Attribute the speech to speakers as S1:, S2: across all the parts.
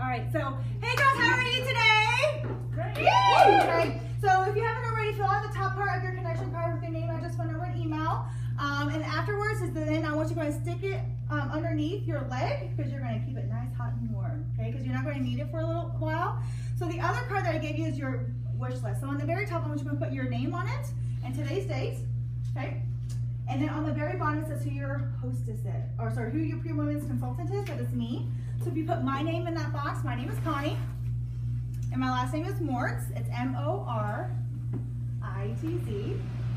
S1: All right, so hey girls, how are you today?
S2: Great.
S1: Yay! Great. So if you haven't already, fill out the top part of your connection card with your name, I just phone number, and email. Um, and afterwards is then I want you to go and stick it um, underneath your leg because you're going to keep it nice, hot, and warm. Okay, because you're not going to need it for a little while. So the other card that I gave you is your wish list. So on the very top, I want you to put your name on it and today's date. Okay. And then on the very bottom it says who your hostess is, or sorry, who your Pure Romance consultant is, that is me. So if you put my name in that box, my name is Connie, and my last name is Moritz, it's M-O-R-I-T-Z,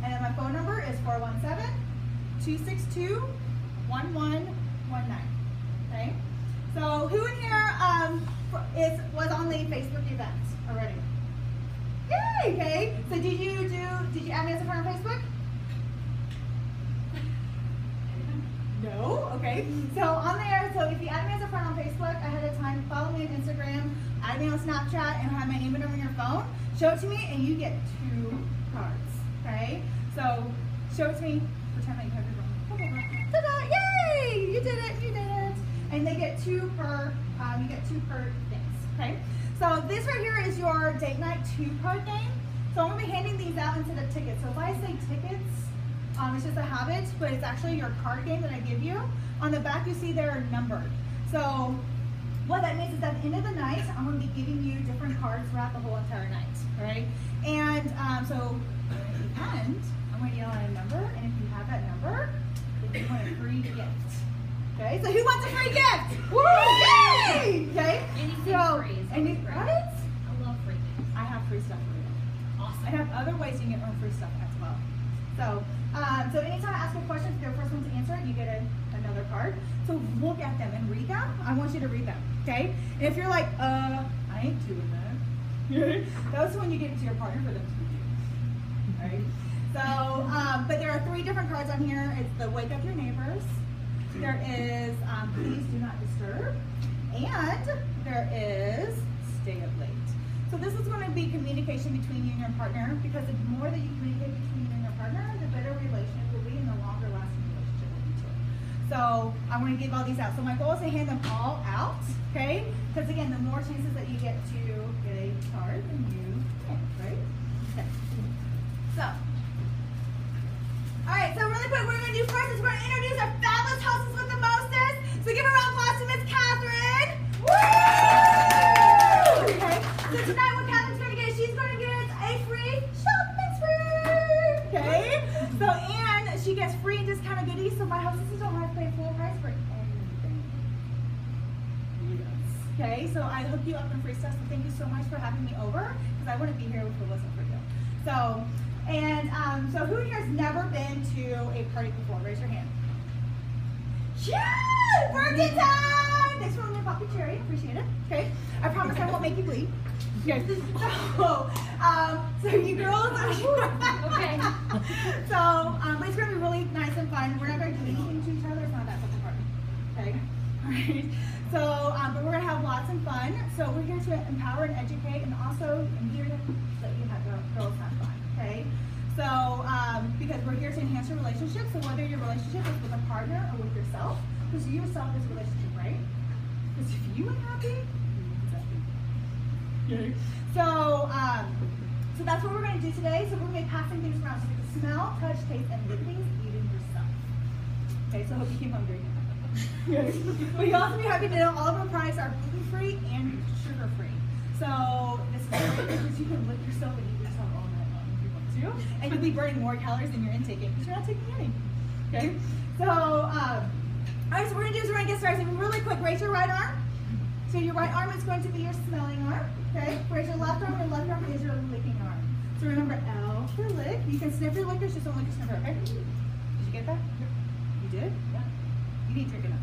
S1: and then my phone number is 417-262-1119, okay? So who in here um, is, was on the Facebook event already? Yay, okay. So did you do, did you add me as a friend on Facebook? No? Okay. So on there, so if you add me as a friend on Facebook ahead of time, follow me on Instagram, add me on Snapchat, and have my name and number on your phone, show it to me, and you get two cards. Okay? So show it to me, pretend that you have your phone. Ta-da! Yay! You did it, you did it. And they get two per, um, you get two per things. Okay? So this right here is your date night two card game. So I'm gonna be handing these out instead of tickets. So if I say tickets, um, it's just a habit, but it's actually your card game that I give you. On the back, you see they're numbered. So what that means is at the end of the night, I'm going to be giving you different cards throughout the whole entire night, right? And um, so at the end, I'm going to yell out a number, and if you have that number, you want a free gift. Okay, so who wants a free gift? Woo! Yay! Okay?
S3: Anything
S1: so,
S3: free always
S1: what?
S3: I love free things.
S1: I have free stuff for you.
S3: Awesome.
S1: I have other ways you can earn free stuff. So, um, so anytime I ask a question, if you're the first one to answer it, you get a, another card. So look at them and read them. I want you to read them, okay? And if you're like, uh, I ain't doing that, that's when you give to your partner for them to do. Right? So, um, but there are three different cards on here. It's the wake up your neighbors. There is um, please do not disturb, and there is stay up late. So this is going to be communication between you and your partner because the more that you communicate between partner, the better relationship will be and the longer lasting relationship will be too. So I want to give all these out. So my goal is to hand them all out, okay? Because again, the more chances that you get to get a card, then you can, right? Okay. So, all right. So really quick, what we're going to do first is we're going to introduce our fabulous hostess Okay. So I hook you up in free stuff. So thank you so much for having me over because I wouldn't be here if it wasn't for you. So and um, so who here has never been to a party before? Raise your hand. Yeah! Birthday time! Thanks for my poppy cherry. Appreciate it. Okay. I promise I won't make you bleed. Okay. So, um, so you girls are
S3: Okay.
S1: so, um, it's gonna be really nice and fun. We're not going to do anything to each other. It's not that type of party. Okay. All right. So, um, but we're gonna have lots of fun. So we're here to empower and educate, and also I'm here to let you have girls have fun. Okay. So, um, because we're here to enhance your relationship. So whether your relationship is with a partner or with yourself, because you yourself is a relationship, right? Because if you are happy. So, um, so that's what we're going to do today. So we're going to be passing things around. So you can smell, touch, taste, and lick things, eating yourself. Okay, so I hope you keep hungry. But you also be happy to know all of our products are gluten-free and sugar-free. So this is because you can lick yourself and eat yourself all night long if you want to. And you'll be burning more calories than you're intaking because you're not taking any. Okay? So, um, all right, so we're to do is we're to get started. So really quick, raise your right arm. So your right arm is going to be your smelling arm. Okay? Raise your left arm. Your left arm is your licking arm. So remember L for lick. You can sniff your lickers, just don't lick your sniffer, okay? Did you get that? You did? You need to enough.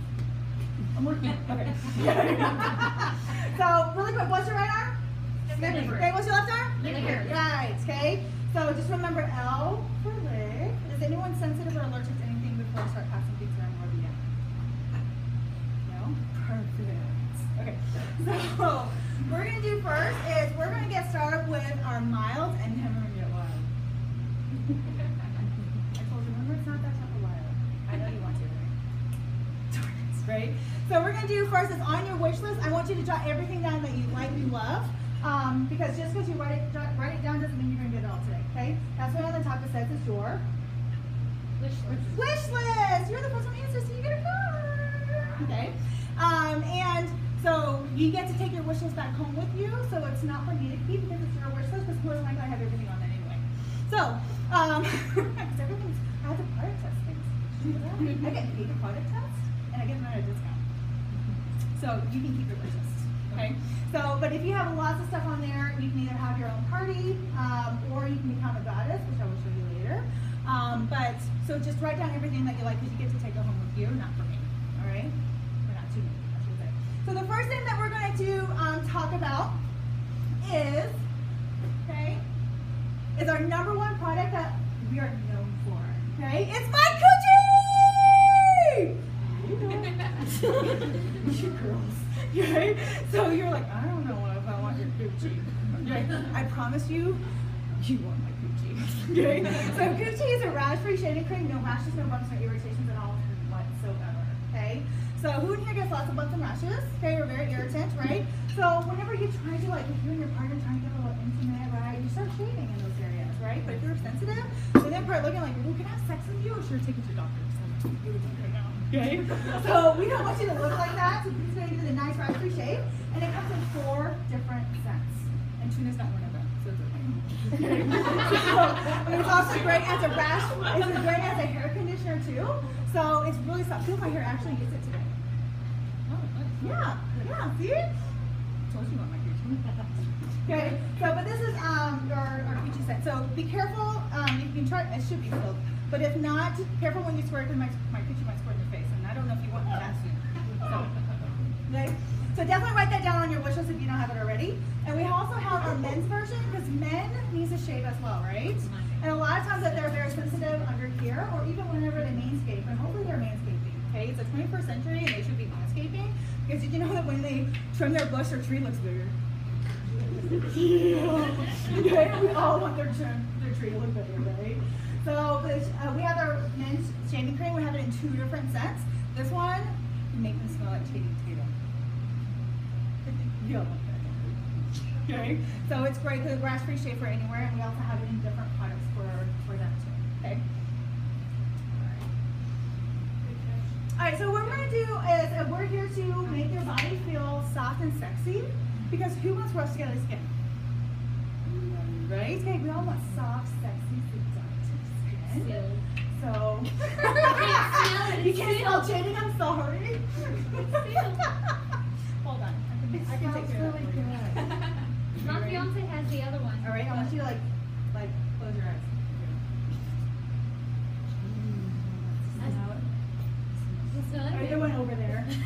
S1: I'm working. Okay. so really quick, what's your right arm? Okay, what's your left arm? Right, okay? So just remember L for lick. Is anyone sensitive or allergic to anything before I start passing things around more than No? Perfect. Okay. So we're gonna do first is we're gonna get started with our mild and then we're gonna get wild. I told you, remember it's not that type of wild. I know you want to, right? Darn it, right? So we're gonna do first is on your wish list. I want you to jot everything down that you like, you love. Um, because just because you write it, jot, write it down doesn't mean you're gonna get it all today. Okay? That's why on the top it says it's your
S3: Wish list.
S1: wish list. You're the first one to answer, so you get a card. Okay. Um, and so you get to take your wish list back home with you. So it's not for you to keep because it's your wish list. Because more than likely I have everything on that anyway. So, um, everything's I have to product test things. Did you know that? I get paid to product test, and I get another discount. So you can keep your wish list. Okay. So, but if you have lots of stuff on there, you can either have your own party, um, or you can become a goddess, which I will show you later. Um, but so just write down everything that you like because you get to take it home with you, not for me. All right? Or not to me, I should say. So the first thing that we're going to um, talk about is, okay, is our number one product that we are known for. Okay, it's my coochie. You girls. Okay, so you're like, I don't know if I want your coochie. Okay, I promise you, you want my coochie. Okay, so coochie is a rash-free shaving cream, no rashes, no bumps, no irritations at all whatsoever. Okay, so who in here gets lots of bumps and rashes? Okay, you're very irritant, right? So whenever you try to like, if you and your partner trying to get a little intimate, right, you start shaving in those areas, right? But if you're sensitive, they then start looking like, oh, can I have sex with you? Or should I take you to the doctor? So, you would take right now. Okay, so we don't want you to look like that. So please going to do the nice rash-free shave, and it comes in four different scents, and tuna's not one of them, so it's okay. so, and it's also great as a rash. It's great as a hair conditioner too. So it's really soft. Feel my hair actually use it today. Oh nice. Yeah, yeah. See? Told you about my coochie. Okay, so but this is um our, our coochie set. So be careful. Um, you can try. It should be filled, but if not, careful when you squirt because my my coochie might know if you want me that soon. So, okay. So definitely write that down on your wish list if you don't have it already. And we also have our men's version because men needs to shave as well, right? And a lot of times that they're very sensitive under here, or even whenever they manscape, and hopefully they're manscaping. Okay, it's the 21st century and they should be manscaping because did you know that when they trim their bush, their tree looks bigger? okay, we all want their trim, their tree to look bigger, right? So uh, we have our men's shaving cream. We have it in two different scents. This one make them smell like Channing Tatum. You don't want that. Okay, so it's great. The grass free shave for anywhere, and we also have it in different products for for them too. Okay. All right, so what we're gonna do is uh, we're here to make your body feel soft and sexy because who wants rough scaly skin? Right? Okay, we all want soft, sexy, seductive skin. So you can't smell cheating. I'm sorry. Hold on, I can, I can take care of that.
S3: My fiance has the other one.
S1: All right, I want you to like, like close your eyes.
S3: It's
S1: All right,
S3: done.
S1: there one over there.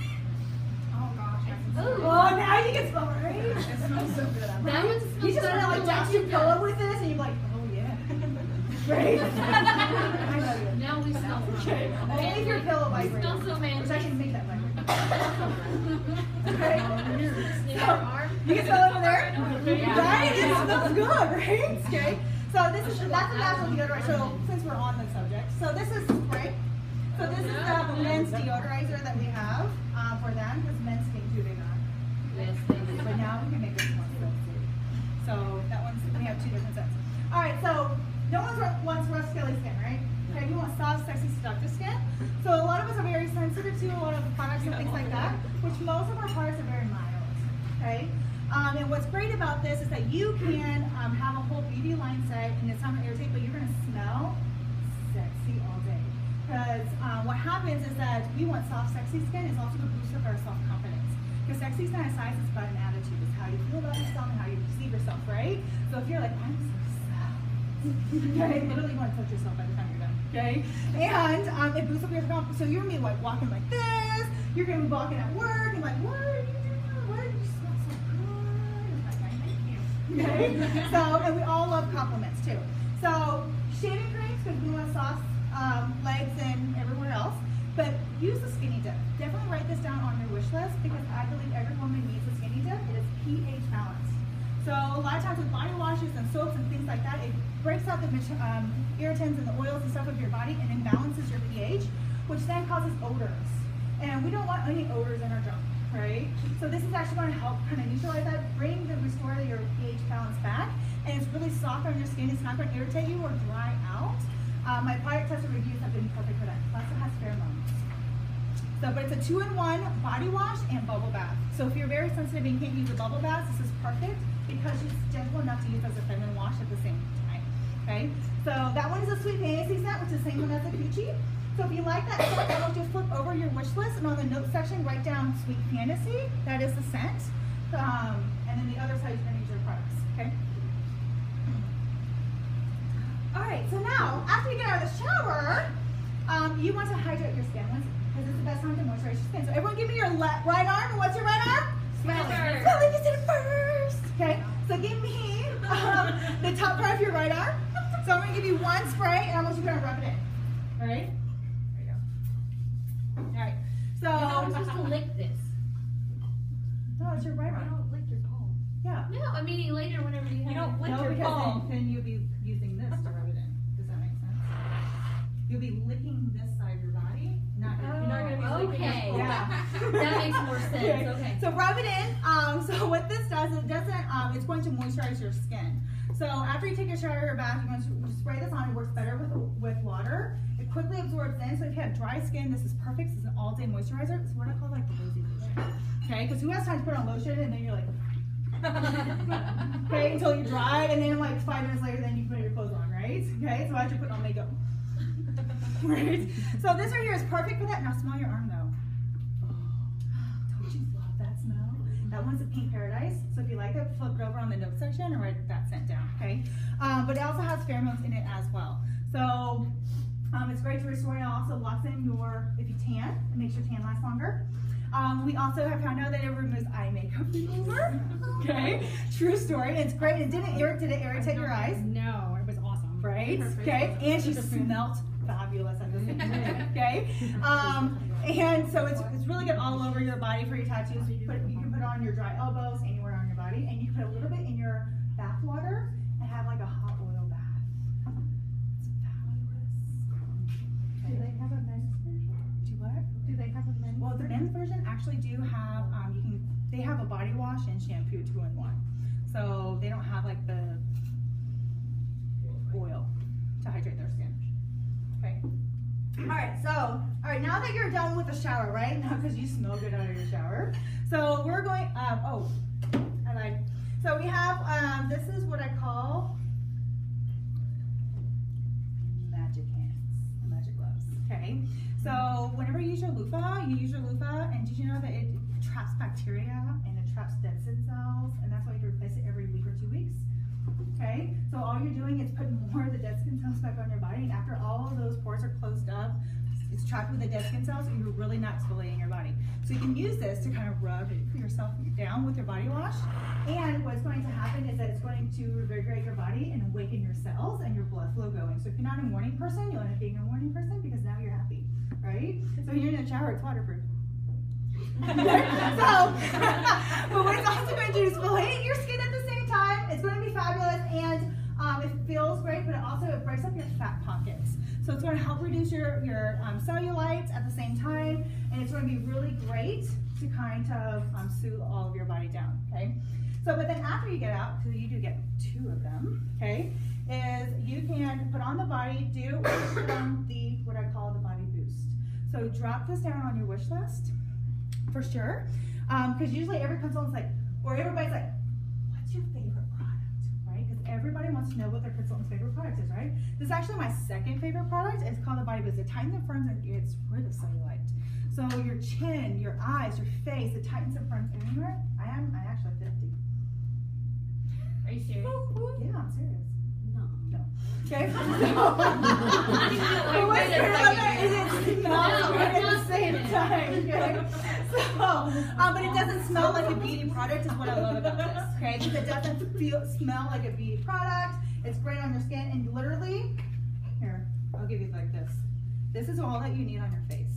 S1: Oh gosh. I can
S3: Ooh.
S1: smell it. Oh, now you can smell it, right? It smells so good. I'm
S3: That
S1: like-
S3: one smells
S1: You just
S3: better
S1: want to
S3: than
S1: like touch
S3: the
S1: your pillow with this, and you're like, right? I know you.
S3: Now we smell
S1: Okay. Only your pillow
S3: We
S1: vibrates.
S3: smell so
S1: Which I can make that vibrate. Okay. So, you can smell it over there?
S3: Yeah.
S1: Right? It smells good, right? Okay. So this is that's a natural deodorant. So since we're on the subject, so this is spray. So this is the men's deodorizer that we have uh, for them because men's stink too big on.
S3: Yes.
S1: But now we can make this one sexy. So that one's we have two different sets. All right. So no one wants rough, scaly skin, right? Okay. We want soft, sexy, seductive skin. So a lot of us are very sensitive to a lot of the products and things like that, which most of our products are very mild. Okay. Um, and what's great about this is that you can um, have a whole beauty line set and it's not going to irritate, but you're going to smell sexy all day. Because um, what happens is that we want soft, sexy skin. It's also the boost of our self-confidence. Because sexy is not a size, it's about an attitude. It's how you feel about yourself and how you perceive yourself, right? So if you're like, I'm so okay, literally want to touch yourself by the time you're done, okay? And um, it boosts up your confidence. So you're to be like walking like this. You're to be walking at work and like, what are you doing? What? You smell so good. Like, "Why, thank you. Okay? so, and we all love compliments too. So, shaving creams, because we want soft um, legs and everywhere else. But use the skinny dip. Definitely write this down on your wish list because I believe every woman needs a skinny dip. It is pH balanced. So a lot of times with body washes and soaps and things like that, it breaks out the um, irritants and the oils and stuff of your body and imbalances your pH, which then causes odors. And we don't want any odors in our junk, right? So this is actually going to help kind of neutralize that, bring the restore your pH balance back, and it's really soft on your skin. It's not going to irritate you or dry out. Uh, my product tested reviews have been perfect for that. Plus it has pheromones. So, but it's a two-in-one body wash and bubble bath. So if you're very sensitive and can't use a bubble bath, this is perfect because it's gentle enough to use as a feminine wash at the same time. Okay, so that one is a Sweet Fantasy scent, which is the same one as the Coochie. So if you like that want you to flip over your wish list and on the note section write down Sweet Fantasy. That is the scent. Um, and then the other side is going to use your products. Okay. All right. So now, after you get out of the shower, um, you want to hydrate your skin because it's the best time to moisturize your skin. So everyone, give me your le- right arm. And what's your right arm?
S3: Smelling.
S1: Smelling is it first. Okay. So give me um, the top part of your right arm. So I'm going to give you one spray, and I want you to rub it in. All right. There you go. All right. So.
S3: You're not supposed to lick this.
S1: No, it's your right arm.
S2: don't lick your palm.
S1: Yeah.
S3: No, I mean later whenever you have.
S2: You don't lick
S1: No,
S2: your palm.
S1: then, then you'll be using this to rub it in. Does that make sense? You'll be licking this side of your body, not your.
S2: You're not gonna be
S3: Okay.
S2: palm.
S1: Yeah.
S3: That makes more sense, okay.
S1: So rub it in. Um, so what this does, it doesn't, um, it's going to moisturize your skin. So after you take a shower or bath, you're going to spray this on. It works better with, with water. It quickly absorbs in. So if you have dry skin, this is perfect. This is an all-day moisturizer. It's what I call like the lotion. Okay, because who has time to put on lotion and then you're like, okay, until you're dry, and then like five minutes later, then you put your clothes on, right? Okay, so after put on makeup. right? So this right here is perfect for that. Now smell your arm though. That one's a pink paradise. So if you like it, flip it over on the note section and write that scent down, okay? Um, but it also has pheromones in it as well. So um, it's great to restore it also locks in your, if you tan, it makes your tan last longer. Um, we also have found out that it removes eye makeup remover. Okay, true story. It's great. It didn't irritate. Did it irritate your eyes?
S2: No, it was awesome.
S1: Right. Okay. And she just smelt fabulous at the same time. Okay. Um, and so it's, it's really good all over your body for your tattoos. You can put you can put it on your dry elbows, anywhere on your body, and you put a little bit in your bath water and have like a hot oil bath. It's fabulous.
S2: Do they have a men's version?
S1: Do what?
S2: Do they have a men's
S1: Well, the men's version actually do have, um, you can, they have a body wash and shampoo two in one. So they don't have like the oil to hydrate their skin. Okay. All right, so, all right, now that you're done with the shower, right? Now, because you smell good out of your shower. So we're going, um, oh, I lied. So we have, um, this is what I call magic hands, magic gloves, okay? So whenever you use your loofah, you use your loofah, and did you know that it traps bacteria and it traps dead skin cells, and that's why you replace it every week or two weeks. Okay, so all you're doing is putting more of the dead skin cells back on your body, and after all of those pores are closed up, it's trapped with the dead skin cells, and you're really not exfoliating your body. So you can use this to kind of rub yourself down with your body wash, and what's going to happen is that it's going to revigorate your body and awaken your cells and your blood flow going. So if you're not a morning person, you'll end up being a morning person because now you're happy, right? So you're in the shower, it's waterproof. so, but what it's also going to do is exfoliate your skin at the same time. It's going to be fabulous and um, it feels great, but it also it breaks up your fat pockets. So it's going to help reduce your, your um, cellulites at the same time, and it's going to be really great to kind of um, soothe all of your body down, okay? So, but then after you get out, because you do get two of them, okay, is you can put on the body, do the, what I call the body boost. So drop this down on your wish list, for sure. Because usually every consultant's like, or everybody's like, what's your favorite product, right? Because everybody wants to know what their consultant's favorite product is, right? This is actually my second favorite product. It's called the Body Boost. It tightens and firms and gets rid of cellulite. So your chin, your eyes, your face, it tightens and firms anywhere. I am, I actually 50.
S3: Are you serious?
S1: Yeah, I'm serious. Okay. So, great about that is it smells
S3: No,
S1: good at the same
S3: it.
S1: time. Okay. So, um, but it doesn't smell like a beauty product is what I love about this. Okay, because it doesn't feel smell like a beauty product. It's great on your skin, and literally, here I'll give you like this. This is all that you need on your face.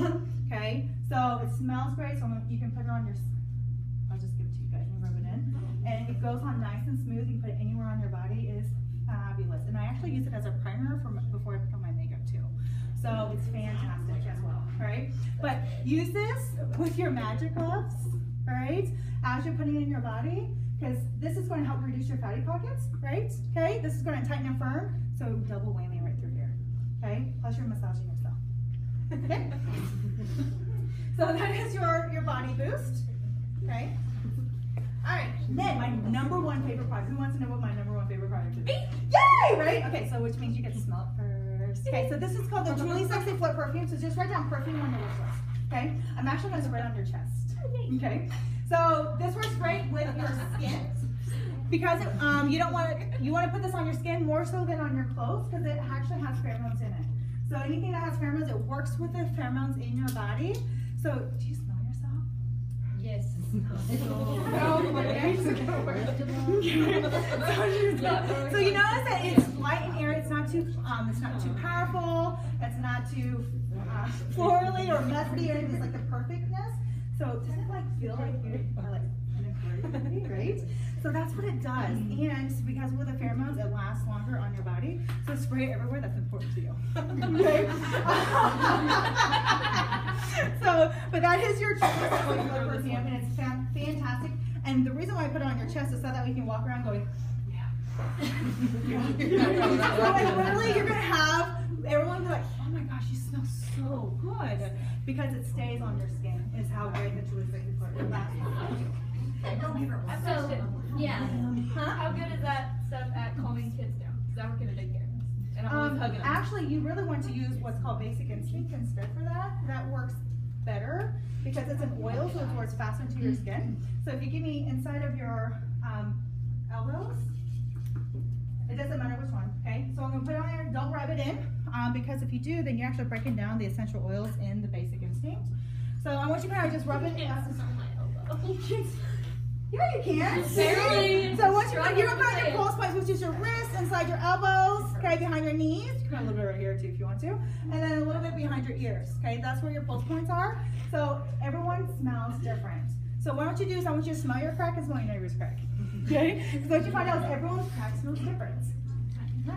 S1: okay, so it smells great. So you can put it on your. I'll just give it to you guys and rub it in, and it goes on nice and smooth. You can put it anywhere on your body. Fabulous, and I actually use it as a primer my, before I put on my makeup too. So it's fantastic as well, right? But use this with your magic gloves, right? As you're putting it in your body, because this is going to help reduce your fatty pockets, right? Okay, this is going to tighten and firm, so double whammy right through here, okay? Plus you're massaging yourself. Okay? so that is your, your body boost, okay? All right, then my number one favorite product. Who wants to know what my number one favorite product is? Me. Yay! Right? Okay, so which means you get to smell it first. Okay, so this is called the Truly Sexy Flirt Perfume. So just write down perfume on your wish list. Okay, I'm actually going to spray it on your chest. Okay, so this works great with your skin because um, you don't want to. You want to put this on your skin more so than on your clothes because it actually has pheromones in it. So anything that has pheromones, it works with the pheromones in your body. So do you?
S3: Yes.
S1: so you notice that it's light and airy. It's not too, um, it's not too powerful. It's not too uh, florally or messy or anything. It's like the perfectness. So doesn't it like feel like you are like right? So that's what it does. Mm. And because with the pheromones, it lasts longer on your body. So spray it everywhere. That's important to you. okay. so, but that is your choice perfume, and it's fantastic. And the reason why I put it on your chest is so that we can walk around going, yeah. so like literally, you're gonna have everyone be like, oh my gosh, you smell so good because it stays on your skin. Is how great the Truly Sexy Flirt lasts.
S3: So, yeah.
S1: Huh?
S4: How good is that stuff at calming kids down? Because I work in a daycare. And I'm always
S1: Um,
S4: hugging them.
S1: actually, you really want to use what's called Basic Instinct instead for that. That works better because it's an oil, so it's where it's fastened to your skin. So if you give me inside of your um, elbows, it doesn't matter which one, okay? So I'm gonna put it on there, don't rub it in, um, because if you do, then you're actually breaking down the essential oils in the Basic Instinct. So I want you to kind of just rub it.
S3: It's
S1: yeah, you can.
S3: Barely.
S1: So once you,
S3: Struggle
S1: you're gonna put on
S3: say
S1: your pulse points, which is your wrist, inside your elbows, okay, behind your knees. You can put a little bit right here too if you want to. And then a little bit behind your ears, okay? That's where your pulse points are. So everyone smells different. So what I want you to do is I want you to smell your crack and smell your neighbor's crack. Okay? Because what you find out is everyone's crack smells different.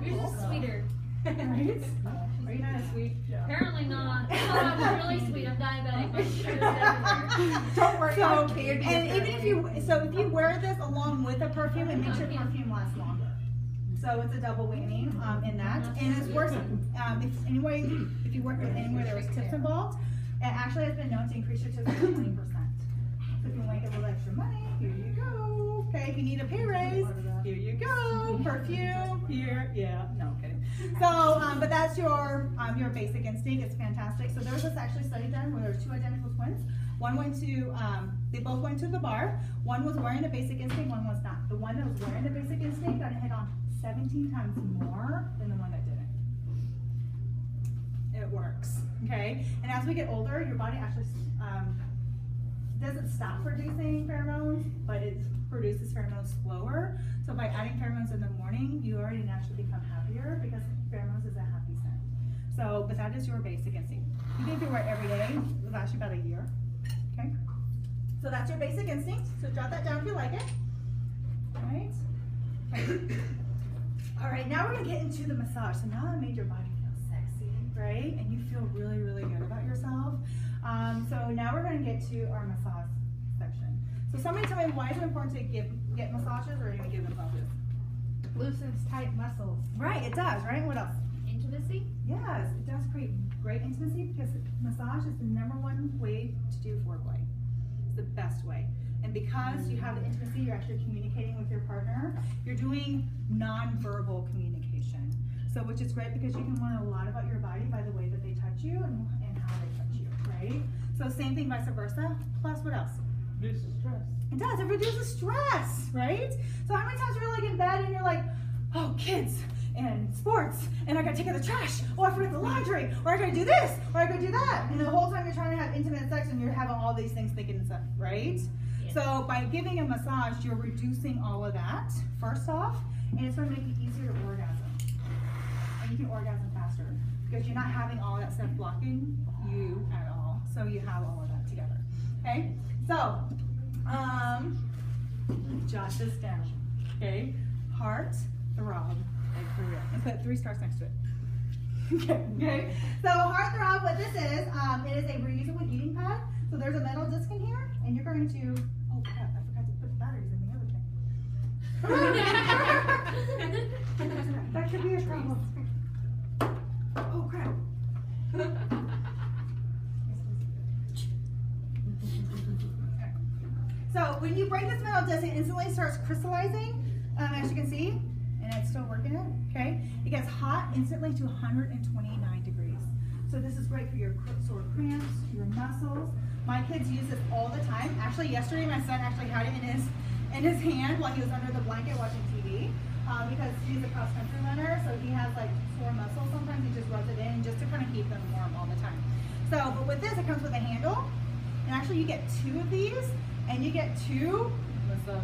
S3: Yours is sweeter.
S1: right? Oh. Are you not as sweet?
S3: Apparently not. I thought I was really sweet. I'm diabetic. My sugar's everywhere.
S1: Don't worry. So, and even if you, so if you wear this along with a perfume, it makes your perfume last longer. So it's a double whammy um, in that, and it's worth. Um, if anyway, if you work with anywhere there was tips involved, it actually has been known to increase your tips by twenty percent. So if you want to get a little extra money, here you go. Okay, if you need a pay raise, here you go. Perfume, here, yeah, no kidding. So, um, but that's your um, your basic instinct. It's fantastic. So there was this actually study done where there was two identical twins. One went to, um, they both went to the bar. One was wearing the basic instinct, one was not. The one that was wearing the basic instinct got hit on 17 times more than the one that didn't. It works, okay? And as we get older, your body actually um, doesn't stop producing pheromones, but it produces pheromones slower. So by adding pheromones in the morning, you already naturally become because pheromones is a happy scent. So, but that is your basic instinct. You can do it every day. It'll last you about a year. Okay. So that's your basic instinct. So jot that down if you like it. All right. All right. Now we're gonna get into the massage. So now I made your body feel sexy, right? And you feel really, really good about yourself. Um, so now we're gonna get to our massage section. So somebody tell me why is it important to give get massages or even give massages?
S2: Loosens tight muscles.
S1: Right. It does. Right. What else?
S3: Intimacy?
S1: Yes, it does create great intimacy because massage is the number one way to do foreplay. It's the best way. And because you have the intimacy, you're actually communicating with your partner. You're doing non-verbal communication. So which is great because you can learn a lot about your body by the way that they touch you and, and how they touch you, right? So same thing vice versa. Plus what else?
S5: Reduces stress.
S1: It does. It reduces stress, right? So how many times are you're like in bed and you're like, oh, kids and sports, and I gotta take out the trash, oh, I forgot the laundry, or I gotta do this, or I gotta do that. And the whole time you're trying to have intimate sex and you're having all these things thinking and stuff, right?
S3: Yeah.
S1: So by giving a massage, you're reducing all of that, first off, and it's gonna make it easier to orgasm. And you can orgasm faster because you're not having all that stuff blocking you at all. So you have all of that together. Okay? So, um, jot this down. Okay? Heart, throb, like for real. And put three stars next to it. okay, okay. So Heartthrob, what this is, um, it is a reusable heating pad. So there's a metal disc in here, and you're going to. Oh crap! I forgot to put the batteries in the other thing. that could be a problem. Oh crap! So when you break this metal disc, it instantly starts crystallizing, um, as you can see, and it's still working it, okay? It gets hot instantly to 129 degrees. So this is great for your sore cramps, your muscles. My kids use this all the time. Actually, yesterday my son actually had it in his in his hand while he was under the blanket watching TV. Um, because he's a cross country runner, so he has like sore muscles. Sometimes he just rubs it in just to kind of keep them warm all the time. So, but with this, it comes with a handle, and actually you get two of these, and you get two massagers.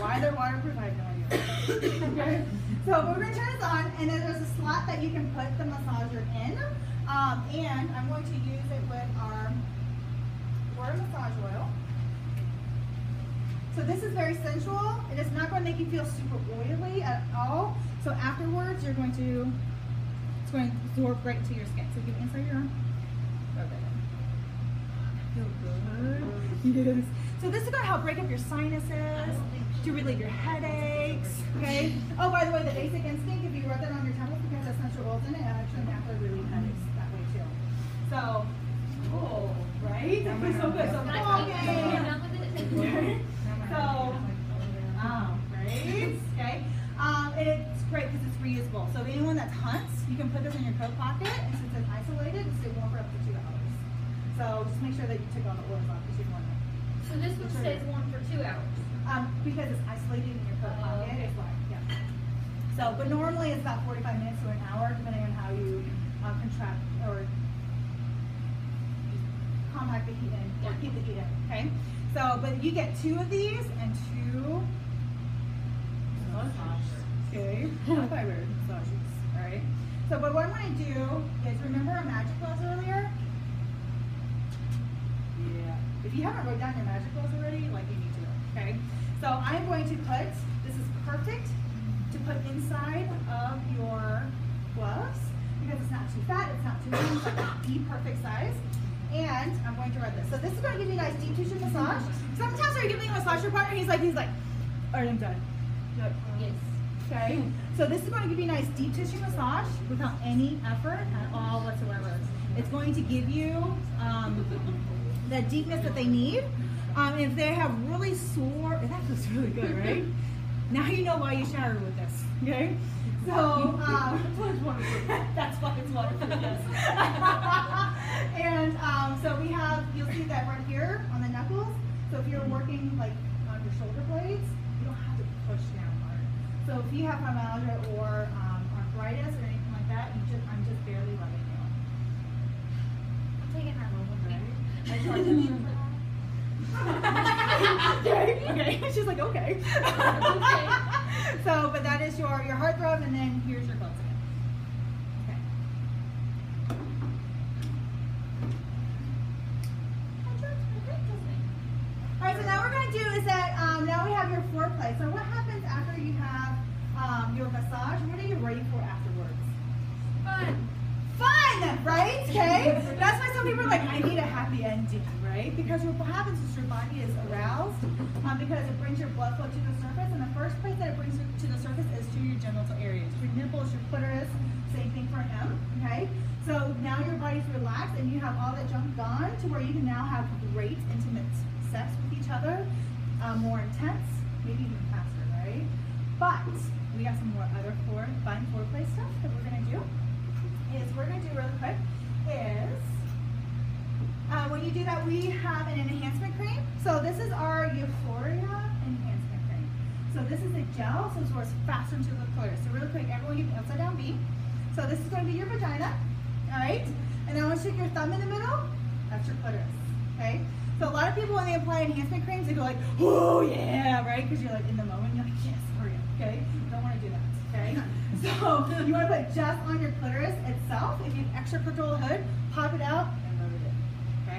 S1: Why they're waterproof, I have no idea. okay. So we're gonna turn this on, and then there's a slot that you can put the massager in. Um, and I'm going to use it with our water massage oil. So this is very sensual. It is not going to make you feel super oily at all. So afterwards, you're going to, it's going to absorb right into your skin. So give me inside your arm. Rub that in. Feel good. Yes. So this is going to help break up your sinuses, to relieve your headaches. Okay. Oh, by the way, the basic instinct, if you rub that on your temples because it has essential oils in it, it actually naturally relieve headaches that way too. So, cool, right? That feels so good. So,
S3: Can I take it?
S1: okay.
S3: You're done with it?
S1: So, um, right? Okay. Um, it's great because it's reusable. So anyone that hunts, you can put this in your coat pocket, and since it's isolated, it's stay warm for up to two. So just make sure that you take all the oils off because you don't want it.
S3: So this one stays warm for two hours.
S1: Um, because it's isolated in your coat pocket, it's why. Yeah. So, but normally it's about 45 minutes to an hour, depending on how you um, contract or compact the heat in or keep the heat in. Okay. So, but you get two of these and two. Okay. Fiber massages. All right. So, but what I'm going to do is remember our magic gloves earlier. If you haven't wrote down your magic gloves already, like you need to. Okay. So I'm going to put. This is perfect to put inside of your gloves because it's not too fat, it's not too lean, it's like the perfect size. And I'm going to rub this. So this is going to give you a nice deep tissue massage. Sometimes when you're giving a massage your partner, he's like, he's like, all right, I'm done. Like,
S3: Yes.
S1: Okay, so this is going to give you a nice deep tissue massage without any effort at all whatsoever. It's going to give you um, the deepness that they need. Um, if they have really sore, that feels really good, right? now you know why you shower with this, okay? So, um, that's why it's waterproof, yes. and um, so we have, you'll see that right here on the knuckles. So if you're working like on your shoulder blades, you don't have to push down hard. So if you have fibromyalgia or um, arthritis or anything like that, you just, I'm just barely rubbing you.
S3: I'm taking that
S1: okay, okay. She's like, okay.
S3: Okay.
S1: so, but that is your your heartthrob, and then here's your gloves again. Okay. All right, so now we're going to do is that um, now we have your foreplay. So what happens after you have um, your massage? What are you ready for afterwards?
S3: Fun.
S1: Fun, right? Okay. That's why some people are like, I need a happy ending, right? Because what happens is your body is aroused um, because it brings your blood flow to the surface, and the first place that it brings it to the surface is to your genital areas, your nipples, your clitoris. Same thing for him. Okay. So now your body's relaxed, and you have all that junk gone to where you can now have great intimate sex with each other, um, more intense, maybe even faster, right? But we got some more other fun foreplay stuff that we're gonna do is we're going to do really quick is uh, when you do that we have an enhancement cream. So this is our euphoria enhancement cream. So this is a gel so it's faster into the clitoris so really quick everyone give me upside down B. so this is going to be your vagina all right? And then I want you to stick your thumb in the middle. That's your clitoris okay? So a lot of people when they apply enhancement creams they go like oh yeah right? Because you're like in the moment you're like yes hurry up okay? You don't want to do that okay? So you want to put just on your clitoris itself. If you have extra clitoral hood, pop it out and rub it in.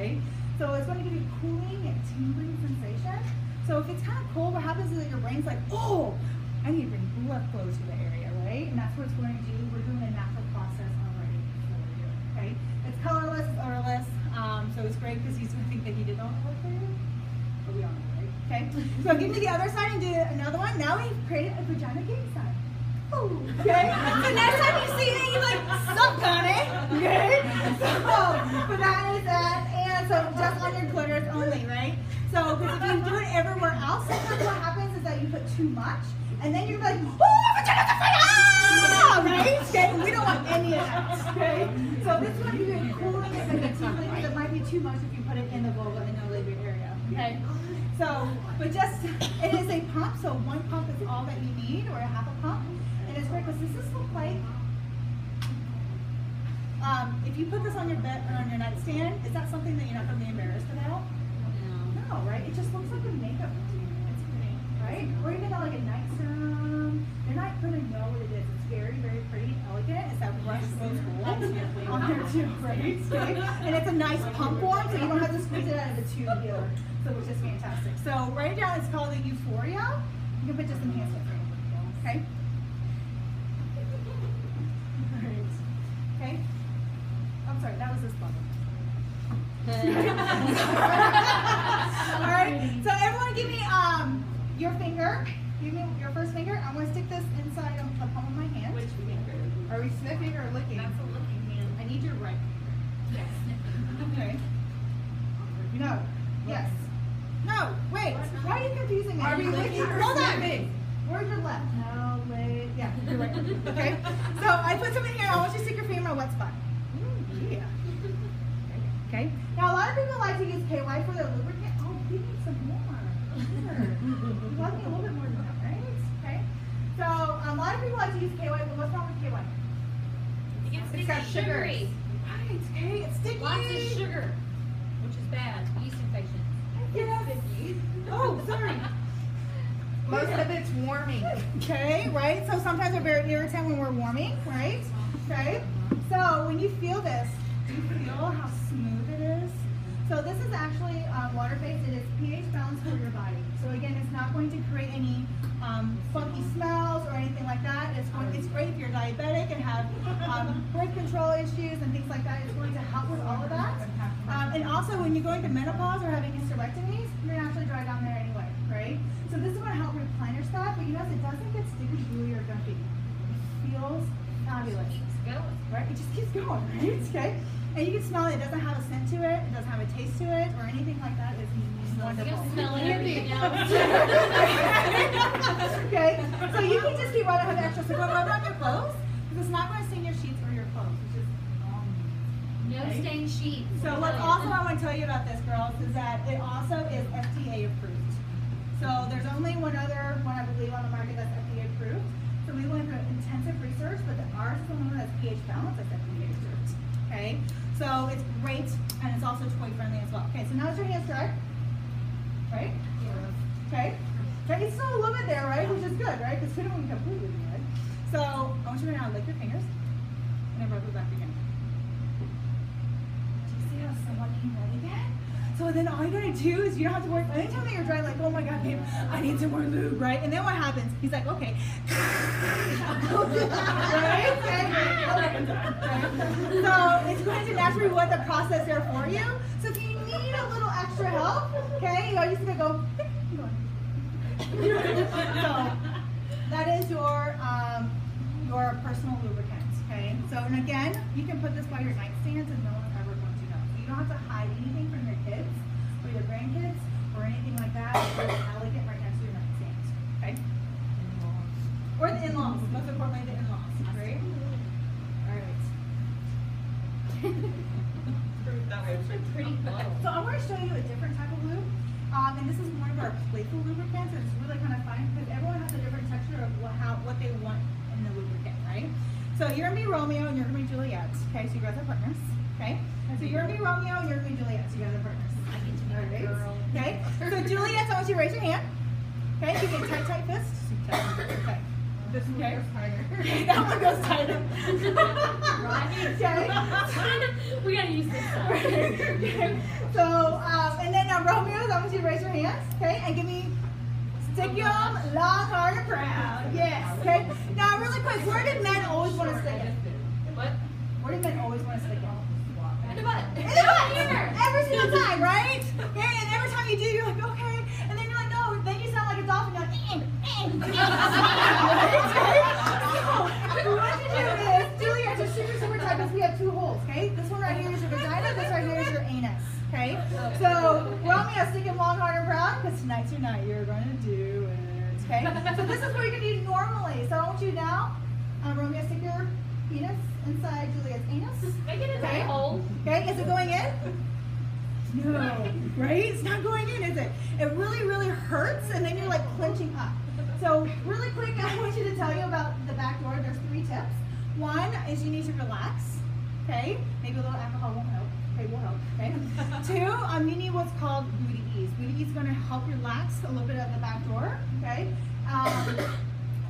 S1: Okay? So it's going to give you cooling and tingling sensation. So if it's kind of cold, what happens is that your brain's like, oh, I need to bring blood flow to the area, right? And that's what it's going to do. We're doing a natural process already. What we're okay? It's colorless, it's odorless, um, so it's great because he's going to think that he did all the work for you. But we all know, right? Okay? So give me the other side and do another one. Now we've created a vagina game Okay? So next time you see it, you like suck on it. Okay? So, but that is that. And so just on your clitoris only, right? So, because if you do it everywhere else, sometimes what happens is that you put too much, and then you're like, oh, fire! Ah! Right? Okay? We don't want any of that. Okay? So this one you can cooling it and because it might be too much if you put it in the vulva in the labia area. Okay? So, but just, it is a pump, so one pump is all that you need, or a half a pump. Because does this look like, um, if you put this on your bed or on your nightstand, is that something that you're not going to be embarrassed about? No, No, right? It just looks like a makeup routine. It's pretty, right? Or even like a night serum. You're not going to know what it is. It's very, very pretty and elegant. It's that brush rose gold on there too, right? Okay? And it's a nice pump one, so you don't have to squeeze it out of the tube here. So which is fantastic. So write it down. It's called the Euphoria. You can put just enhancement for Okay? Alright. Okay? I'm sorry, that was this bubble. Alright, so everyone give me um your finger. Give me your first finger. I'm gonna stick this inside of the palm of my hand.
S4: Which finger?
S1: Are we sniffing or licking?
S4: That's a looking hand.
S1: I need your right finger. Yes. Okay. No. Yes. No. Wait. Why are you confusing me?
S2: Are we licking or
S1: Hold on. Where's your left? No. Wait. Yeah. Your right. Okay. So I put something here. I want you to stick your finger in wet spot. Ooh, yeah. Okay. Now a lot of people like to use KY for their lubricant. Oh, we need some more. Here. You love me a little bit more than that, right? Okay. So um, a lot of people like to use KY, but what's wrong with KY?
S3: It gets
S1: It's got
S3: sugary.
S1: Right. Okay. It's sticky.
S3: Lots of sugar, which is bad. Yeast infection.
S1: Yes. Oh, sorry.
S2: Most of it's warming.
S1: Okay, right? So sometimes we're very irritant when we're warming, right? Okay. So when you feel this, do you feel how smooth it is? So this is actually um, water-based. It is pH balanced for your body. So again, it's not going to create any um, funky smells or anything like that. It's going, it's great if you're diabetic and have um, birth control issues and things like that. It's going to help with all of that. Um, and also, when you're going to menopause or having hysterectomies, you're naturally dry down there anyway, right? So this is going to help replenish that, but you notice it doesn't get sticky, gooey, or gumpy. It feels fabulous,
S3: Keeps going.
S1: right? It just keeps going, right? Okay. And you can smell it. It doesn't have a scent to it. It doesn't have a taste to it or anything like that. It's wonderful.
S3: smell everything else.
S1: okay, so you can just keep running with extra. So go rub it on your clothes because it's not going to stain your sheets or your clothes. It's just um,
S3: No stained sheets.
S1: So what also I want to tell you about this, girls, is that it also is FDA approved. So there's only one other one I believe on the market that's FDA approved. So we went through intensive research, but the ours is the one that's pH balanced that's FDA approved. Okay, so it's great and it's also toy friendly as well. Okay, so now it's your hands dry, right? Okay. Okay, it's still a little bit there, right? Which is good, right? Because we don't want to completely dead. So I want you to now lick your fingers and then rub it back again. Do you see how someone right again? So then all you gotta do is you don't have to worry. Anytime that you're dry, like, oh my god, babe, I need some more lube, right? And then what happens? He's like, okay. right? Okay. So it's going to naturally what the process there for you. So if you need a little extra help, okay, you always gonna go. so that is your um, your personal lubricant. Okay. So and again, you can put this by your nightstands and no one ever going to know. You don't have to hide anything from your kids or your grandkids or anything like that. Elegant right next to your nightstand. Okay. Or the in-laws. Most importantly, the in-laws. Right. All right.
S3: Pretty.
S1: So I'm going to show you a different type of lube. Um, and this is one of our playful lubricants. And it's really kind of fun because everyone has a different texture of what, how, what they want in the lubricant, right? So you're going to be Romeo and you're going to be Juliet. Okay, so you guys are partners. Okay? So you're going to be Romeo and you're going to be Juliet. So you guys are partners.
S3: I get to be a
S1: Alright.
S3: girl.
S1: Okay? So Juliet, I want you to raise your hand. Okay? Give me a tight, tight fist. Okay. This one goes tighter. That one goes tighter. okay?
S3: we gotta use this stuff.
S1: okay. So, um, and then now Romeo, I want you to raise your hands, okay, and give me Stick them long, hard, and proud. Yes. Okay. Now, really quick, where did men always want to stick it?
S4: What?
S1: Where did men always want to stick it?
S4: The butt.
S1: In the butt. Every single time, right? And every time you do, you're like, okay. And then you're like, no. Then you sound like a dolphin. You're like, eh, eh. So, what you do is, Julia, it's a super, super tight because we have two holes, okay? This one right here is your vagina. This right here is your anus, okay? So, Romeo, stick it long, hard, and proud because tonight's your night. You're going to do it, okay? So, this is what you're going to do normally. So, I want you now, um, Romeo, stick your penis inside Julia's anus.
S4: Make it a
S1: Okay.
S4: hole.
S1: Okay, is it going in? No, right? It's not going in, is it? It really, really hurts, and then you're like clenching up. So, really quick, I want you to tell you about the back door. There's three tips. One is you need to relax. Okay, maybe a little alcohol won't help. Okay, will help. Okay. Two, um, you need what's called booty ease. Booty ease is going to help relax a little bit at the back door. Okay. Um,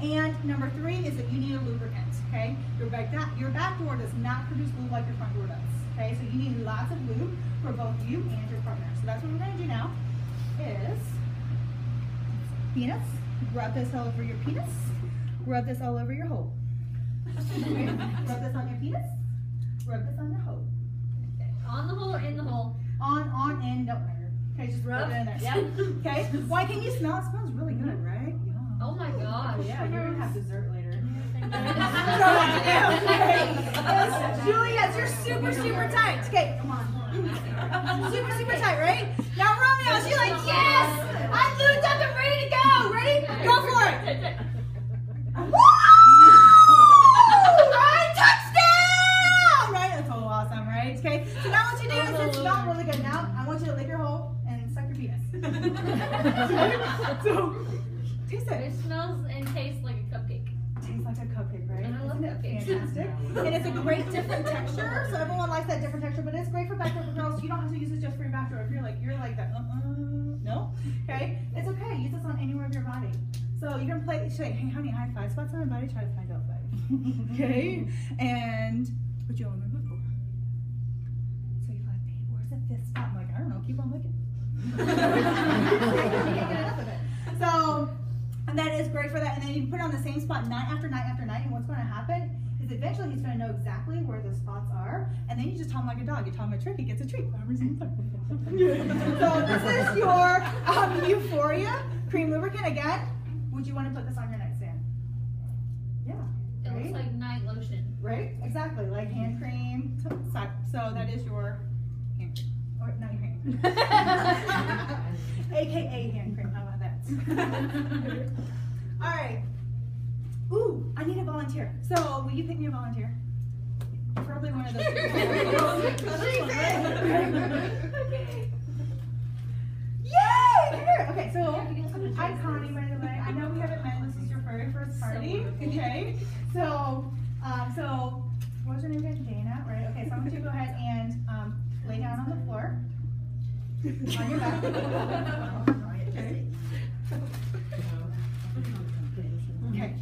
S1: and number three is that you need a lubricant, okay? Your back, your back door does not produce lube like your front door does, okay? So you need lots of lube for both you and your partner. So that's what we're gonna do now is penis, rub this all over your penis, rub this all over your hole. Okay? Rub this on your penis, rub this on your hole.
S3: On the hole or in the hole?
S1: On, on, in, don't matter. Okay, just rub it in there. Yeah. Okay. Why can you smell? It smells really good, right? Yeah.
S3: Oh my gosh.
S1: Yeah, you're gonna have dessert later. Juliet, you're super, super tight. Okay, come on. Super, super tight, right? Now Romeo, she's like, yes! I'm lubed up and ready to go. Ready? Go for it. Woo! Right? Touchdown! Right? That's so awesome, right? Okay. So now what you do is it smells really good. Now I want you to lick your hole and suck your penis. so taste it.
S3: It smells and tastes like a cupcake.
S1: Tastes like a cupcake, right?
S3: And I love
S1: Isn't it fantastic? and it's a great different texture, so everyone likes that different texture, but it's great for back door for girls. You don't have to use it just for your back door. If you're like, you're like that, uh-uh, no, okay? It's okay, use this on anywhere of your body. So you can play, say, hey honey, I have five spots on my body, try to find out five. okay? And what you only look for. So you're like, babe, where's the fifth spot? I'm like, I don't know, keep on looking. you can't get enough of it. So, and that is great for that. And then you put it on the same spot night after night after night. And what's going to happen is eventually he's going to know exactly where the spots are. And then you just tell him like a dog. You tell him a trick, he gets a treat every single time. so this is your um, Euphoria cream lubricant. Again, would you want to put this on your nightstand? Yeah.
S3: It
S1: Right?
S3: looks like night lotion.
S1: Right? Exactly. Like hand cream. So so that is your hand cream. Or not your hand cream. AKA hand cream. All right. Ooh, I need a volunteer. So will you pick me a volunteer? Probably one of those. okay. Yay! Okay, so I'm Connie, by the way. I know we haven't met. This is your very first party. Okay. So, um, so what was your name again? Dana, right? Okay, so I want you to go ahead and um, lay down on the floor. On your back. Okay. Okay.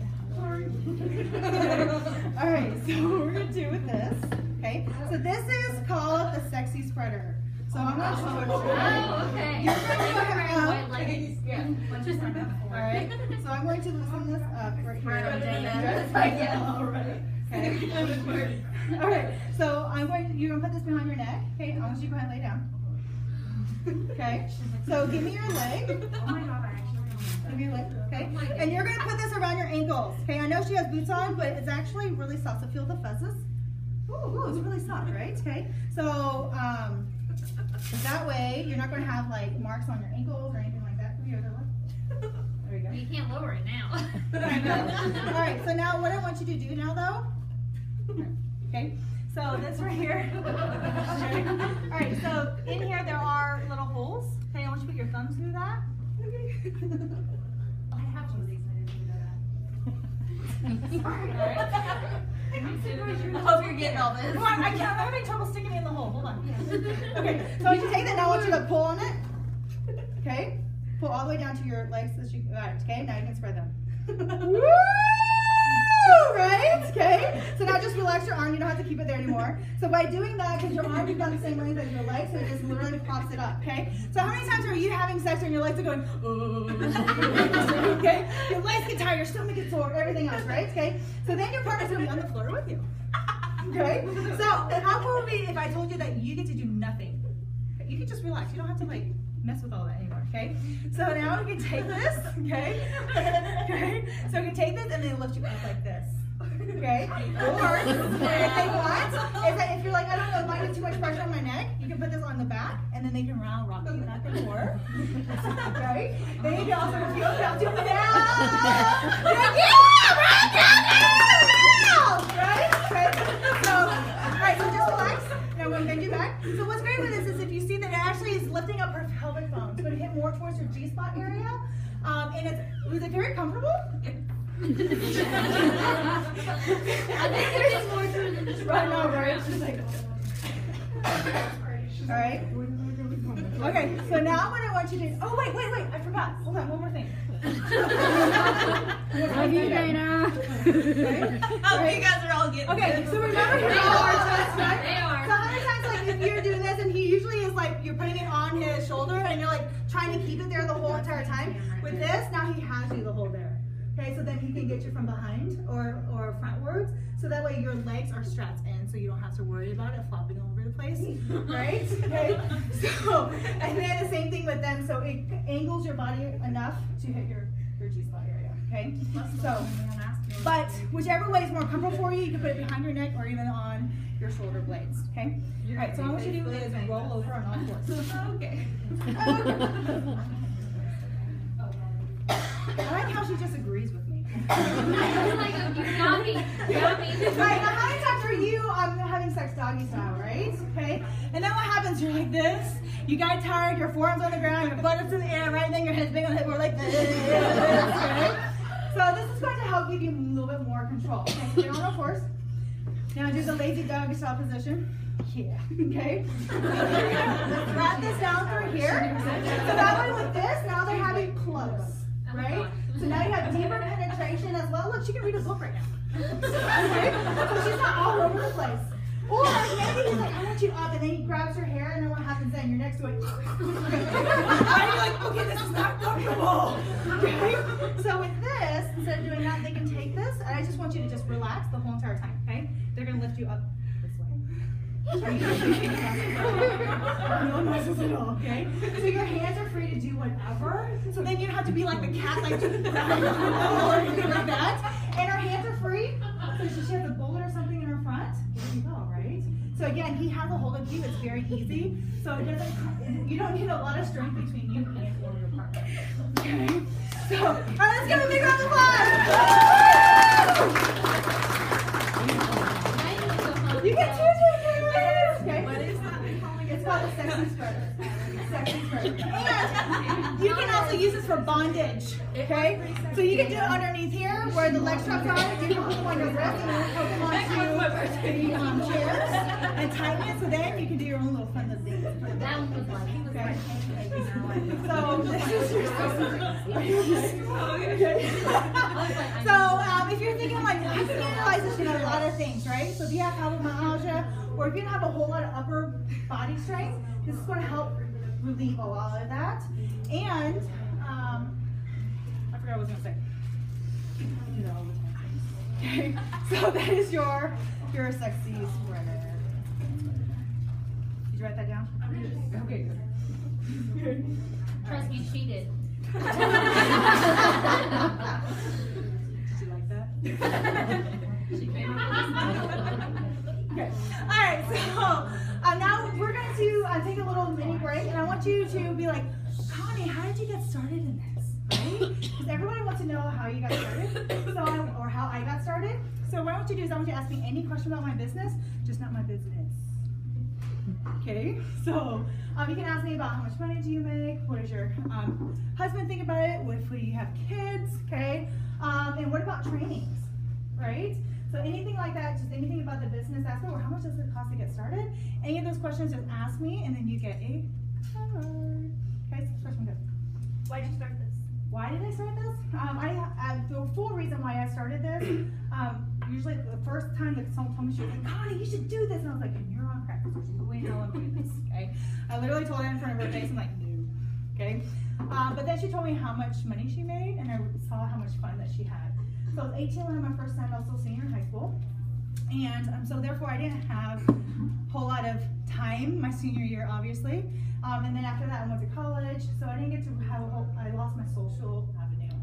S1: All right, so what we're gonna do with this, okay? So this is called the sexy spreader. So I'm gonna show you.
S3: Oh, okay.
S1: You're gonna go
S3: Wearing
S1: ahead.
S3: white leggings.
S1: All right, so I'm going to loosen this up right here.
S2: Right.
S1: Just like yellow, right? Okay. All right, so I'm going, you're gonna put this behind your neck, okay? I want you to go ahead and lay down. Okay, so give me your leg.
S2: Oh my god, I actually
S1: Give me your leg, okay? And you're gonna put this around your ankles, okay? I know she has boots on, but it's actually really soft, so feel the fuzzes. Ooh, ooh, it's really soft, right? Okay, so, um, that way, you're not gonna have like marks on your ankles or anything like that. Give me other leg. There you go.
S3: You can't lower it now.
S1: I know. All right, so now what I want you to do now though, okay, so this right here. Okay. All right, so in here there are little holes. Okay, I want you to put your thumbs through that.
S2: I have to use these.
S1: All right.
S2: I hope you're getting all this.
S1: Come on, I can't, I'm having trouble sticking it in the hole. Hold on. Okay, so I want you take that. Now I want you to pull on it. Okay, pull all the way down to your legs. As you got it. Okay, now you can spread them. Woo! Right? Okay. So now just relax your arm. You don't have to keep it there anymore. So by doing that, because your arm is about the same length as your legs, so it just literally pops it up. Okay. So how many times are you having sex and your legs are going? "Oh." okay. Your legs get tired, your stomach gets sore, everything else, right? Okay. So then your partner's gonna be on the floor with you. Okay. So how cool would it be if I told you that you get to do nothing? You can just relax. You don't have to like mess with all that anymore. Okay. So now we can take this. Okay. okay. So we can take this and then lift you up like this. Okay. Or if they want, if, if you're like, I don't know, it might get too much pressure on my neck, you can put this on the back and then they can round rock you back and forth. Okay. Then you can also feel down to the down. Like, yeah, right down, right? Okay. So, all right. So just relax. Now I'm to bend you back. So what's great with this is if you see that it actually is lifting up her pelvic bone. It's going to hit more towards your G spot area. Um, and it's was it very comfortable?
S3: I think it is more true than just
S1: Right now, right? It's just like. All right. Okay, so now what I want you to do, oh wait, wait, wait, I forgot. Hold on, one more thing.
S5: Love you, Dana.
S2: Oh, you guys are all getting
S1: Okay,
S2: this.
S1: so remember here are just right?
S3: They are.
S1: So how many times like if you're doing this and he usually is like you're putting it on his shoulder and you're like trying to keep it there the whole entire time. With this, now he has you the whole there. Okay, so then he can get you from behind or or frontwards. So that way your legs are strapped in so you don't have to worry about it flopping all over the place. Right? Okay. So and then the same thing with them, so it angles your body enough to hit your, your G spot area. Okay? So but whichever way is more comfortable for you, you can put it behind your neck or even on your shoulder blades. Okay? All right, so all I want you to do is roll over on all fours.
S2: Okay.
S1: I like how she just agrees Right, now how many times are you um, having sex doggy style, right? Okay? And then what happens? You're like this, you got tired, your forearms on the ground, your butt is in the air, right? And then your head's big on the hip, we're like this, okay? So this is going to help give you a little bit more control. Okay, so get on all fours. Now do the lazy doggy style position. Yeah, okay? Wrap this down through here. So that way with this, now they're having close, Oh right? So now you have deeper penetration as well. Look, she can read a book right now. Okay? So she's not all over the place. Or maybe he's like, I want you up, and then he grabs her hair, and then what happens then? You're next to it. you're like, okay, this is not comfortable. Okay? So with this, instead of doing that, they can take this, and I just want you to just relax the whole entire time, okay? They're gonna lift you up this way. Are you no noises at all, okay? So your hands are free to do whatever. So then you don't have to be like the cat, like like that. And her hands are free. So she she has a bullet or something in her front. There you go, right? So again, he has a hold of you. It's very easy. So it doesn't. You don't need a lot of strength between you and or your partner. Okay. So all right, let's give a big round of applause. You get two, called a sexy spreader. Sexy spreader. And you can also use this for bondage. Okay? So you can do it underneath here where the leg straps are. You can put them on your wrist and then hook them onto the um, chairs and tighten it. So then you can do your own little fun little thing.
S3: That one was like, he was
S1: Okay.
S3: like,
S1: So this is your sexy Okay.
S3: I was like, I
S1: So um, if you're thinking like, you can utilize this in a lot of things, right? So if you have fibromyalgia, or if you don't have a whole lot of upper body strength, this is going to help relieve a lot of that. And um, I forgot what I was going to say. I do that all the time. Okay, so that is your your sexy spreader. Did you write that down? Okay, good.
S3: trust me, she did.
S1: Did you like that? Okay. All right. So uh, now we're going to uh, take a little mini break, and I want you to be like, Connie, how did you get started in this? Right? Because everybody wants to know how you got started, so I, or how I got started. So what I want you to do is I want you to ask me any question about my business, just not my business. Okay, so um, you can ask me about how much money do you make, what does your um, husband think about it, what if you have kids, okay, um, and what about trainings, right? So anything like that, just anything about the business aspect, or how much does it cost to get started? Any of those questions, just ask me, and then you get a card. Okay, so first one go.
S4: Why did you start this?
S1: why did I start this? Um, I, I the full reason why I started this. Um, usually the first time that someone told me she was like, Connie, you should do this, and I was like, you're on crack. There's no way I'm doing this. Okay. I literally told her in front of her face, I'm like, no. Okay. Um, but then she told me how much money she made, and I saw how much fun that she had. So I was 18 when my first time, still senior in high school. And um, so therefore I didn't have a whole lot of time my senior year, obviously. Um, and then after that I went to college, so I didn't get to have whole, I lost my social avenue.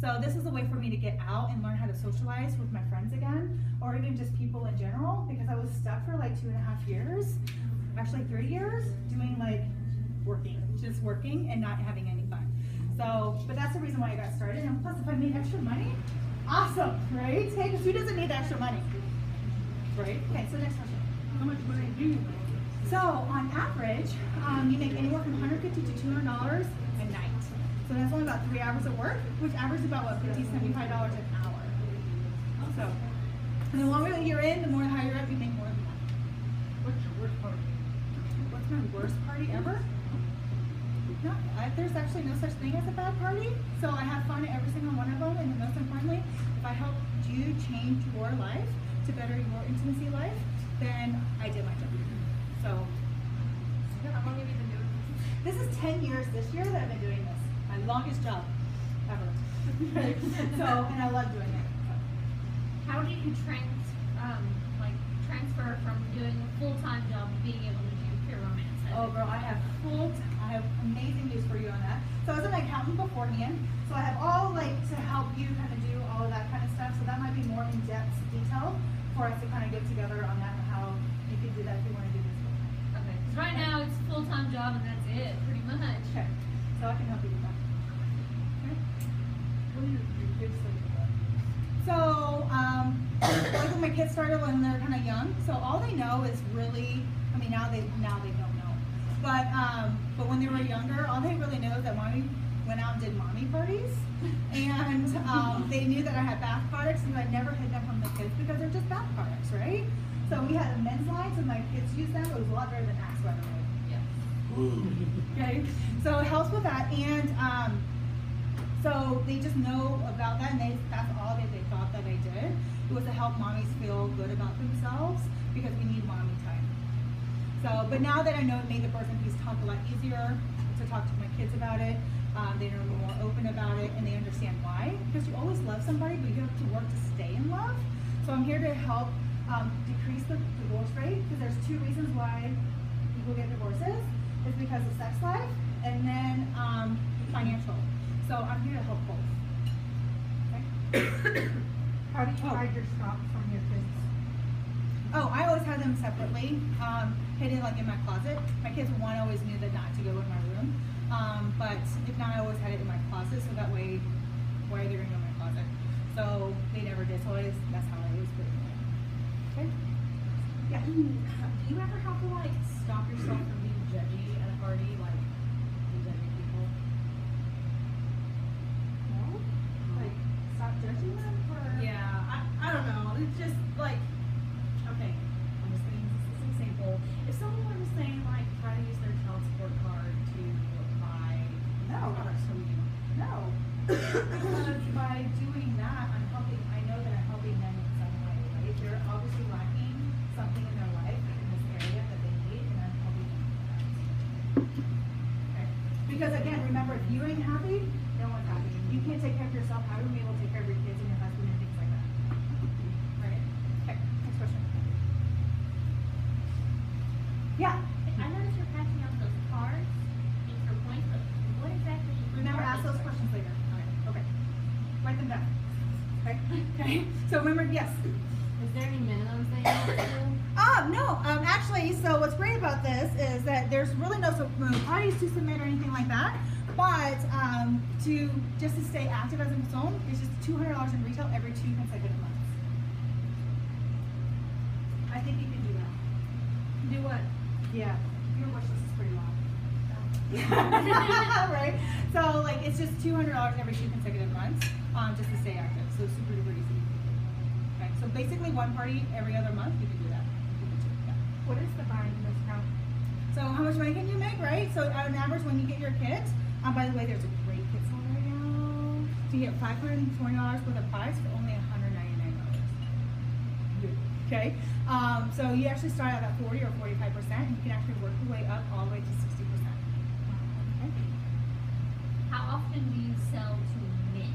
S1: So this is a way for me to get out and learn how to socialize with my friends again, or even just people in general, because I was stuck for like two and a half years, actually three years, doing like working, just working and not having any fun. So, but that's the reason why I got started. And plus, if I made extra money, awesome, right? Hey, because who doesn't need the extra money? Right? Okay, so next question.
S5: How much money do you make?
S1: So on average, um, you make anywhere from 150 to 200 dollars a night. So that's only about three hours of work, which averages about what 50, 75 dollars an hour. So, and the longer that you're in, the more higher up you make more than that.
S5: What's your worst part?
S1: What's my worst party ever? No, I, there's actually no such thing as a bad party. So I have fun at every single one of them, and most importantly, if I help you change your life to better your intimacy life, then I did my job. So
S4: How long have you been doing this?
S1: this is 10 years this year that I've been doing this. My longest job ever. so, and I love doing it.
S3: How do you trans, um, like, transfer from doing a full-time job to being able to do pure romance?
S1: Oh, girl, I have full. I have amazing news for you on that. So I was an accountant beforehand. So I have all like to help you kind of do all of that kind of stuff. So that might be more in depth detail for us to kind of get together on that and how you can do that if you want to do this. full time.
S3: Okay, 'cause right now it's a full-time job and that's it, pretty much.
S1: Okay. So I can help you with that. Okay.
S5: What do your, your kids think of?
S1: So, um, like when my kids started when they're kind of young, so all they know is really, I mean, now they now they know, but um, but when they were younger, all they really know is that mommy went out and did mommy parties, and um, they knew that I had bath products, and I never hid them from the kids because they're just bath products, right? So we had a men's line, so my kids used them. It was a lot better than Axe, by the way. Okay, so it helps with that, and um, so they just know about that, and they that's all that they thought that I did. It was to help mommies feel good about themselves because we need mommy time. So, but now that I know it made the birth and peace talk a lot easier to talk to my kids about it. Um, they're more open about it, and they understand why. Because you always love somebody, but you have to work to stay in love. So I'm here to help um, decrease the divorce rate because there's two reasons why people get divorces. It's because of sex life and then um, financial. So I'm here to help both. Okay?
S5: How do you
S1: Oh.
S5: hide your stock from your kids?
S1: Oh, I always have them separately, um, hidden like in my closet. My kids, one, always knew that not to go in my room. Um, but if not, I always had it in my closet, so that way, why are they gonna go in my closet? So they never did, so always, that's how I always put it in. Okay? Yeah.
S2: Do you ever have to like stop yourself from being judgy at a party, like judging people?
S1: No? Like, stop judging them $200 in retail every two consecutive months. I think you can do that.
S2: Do what?
S1: Yeah, your wish list is pretty long. right? So like it's just $200 every two consecutive months um, just to stay active. So super duper easy. Okay. So basically one party every other month, you can do that. Can do that.
S5: What is the buying discount?
S1: So how much money can you make, right? So on average when you get your kit, um, by the way, there's a you get five hundred and twenty dollars worth of products for only hundred ninety-nine dollars. Okay, um, so you actually start out at forty or forty-five percent, and you can actually work your way up all the way to sixty percent.
S3: How often do you sell to men?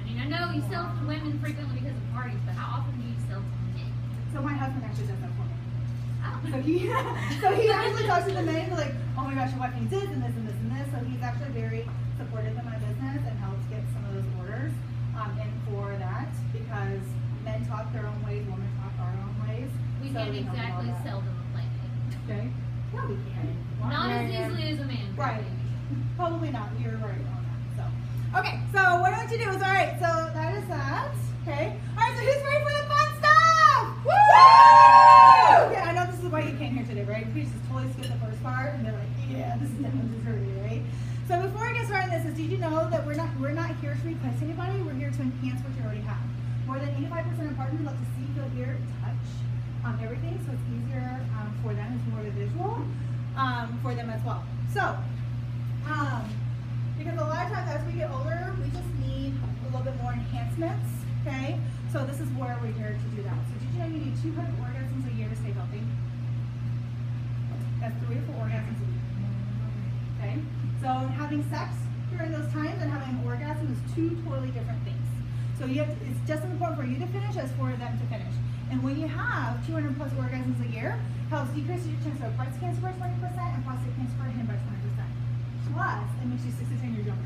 S3: I mean, I know you sell to women frequently because of parties, but how often do you sell to men?
S1: So my husband actually does that for me.
S3: Oh.
S1: So he, so he actually talks to the men like, oh my gosh, your wife needs this and this and this and this. So he's actually very supportive of my business and helps get some of those orders um, in for that because men talk their own ways, women talk our own ways.
S3: We
S1: So
S3: can't
S1: we
S3: exactly sell them a playmate.
S1: Okay. Yeah, we can.
S3: Not
S1: Yeah,
S3: as easily as a man. could,
S1: Right.
S3: maybe.
S1: Probably not. You're right on that. So, okay. So what I want you to do is, all right. So that is that. Okay. All right. So who's ready for the fun stuff? Woo! Okay. I know this is why you came here today, right? Please just totally skip the first part, and they're like, yeah, this is definitely dirty, right? So before I get started on this, is did you know that we're not we're not here to replace anybody? We're here to enhance what you already have. More than 85% of partners love to see, feel, hear, touch um, everything, so it's easier um, for them. It's more of a visual um, for them as well. So. Um, because a lot of times as we get older, we just need a little bit more enhancements, okay? So this is where we're here to do that. So did you know you need 200 orgasms a year to stay healthy? That's three to four orgasms a week, okay? So having sex during those times and having an orgasm is two totally different things. So you have to, it's just as important for you to finish as for them to finish. And when you have 200 plus orgasms a year, helps decrease your chance of breast cancer by 20% and prostate cancer by 20%. Plus, it makes you six to ten years younger.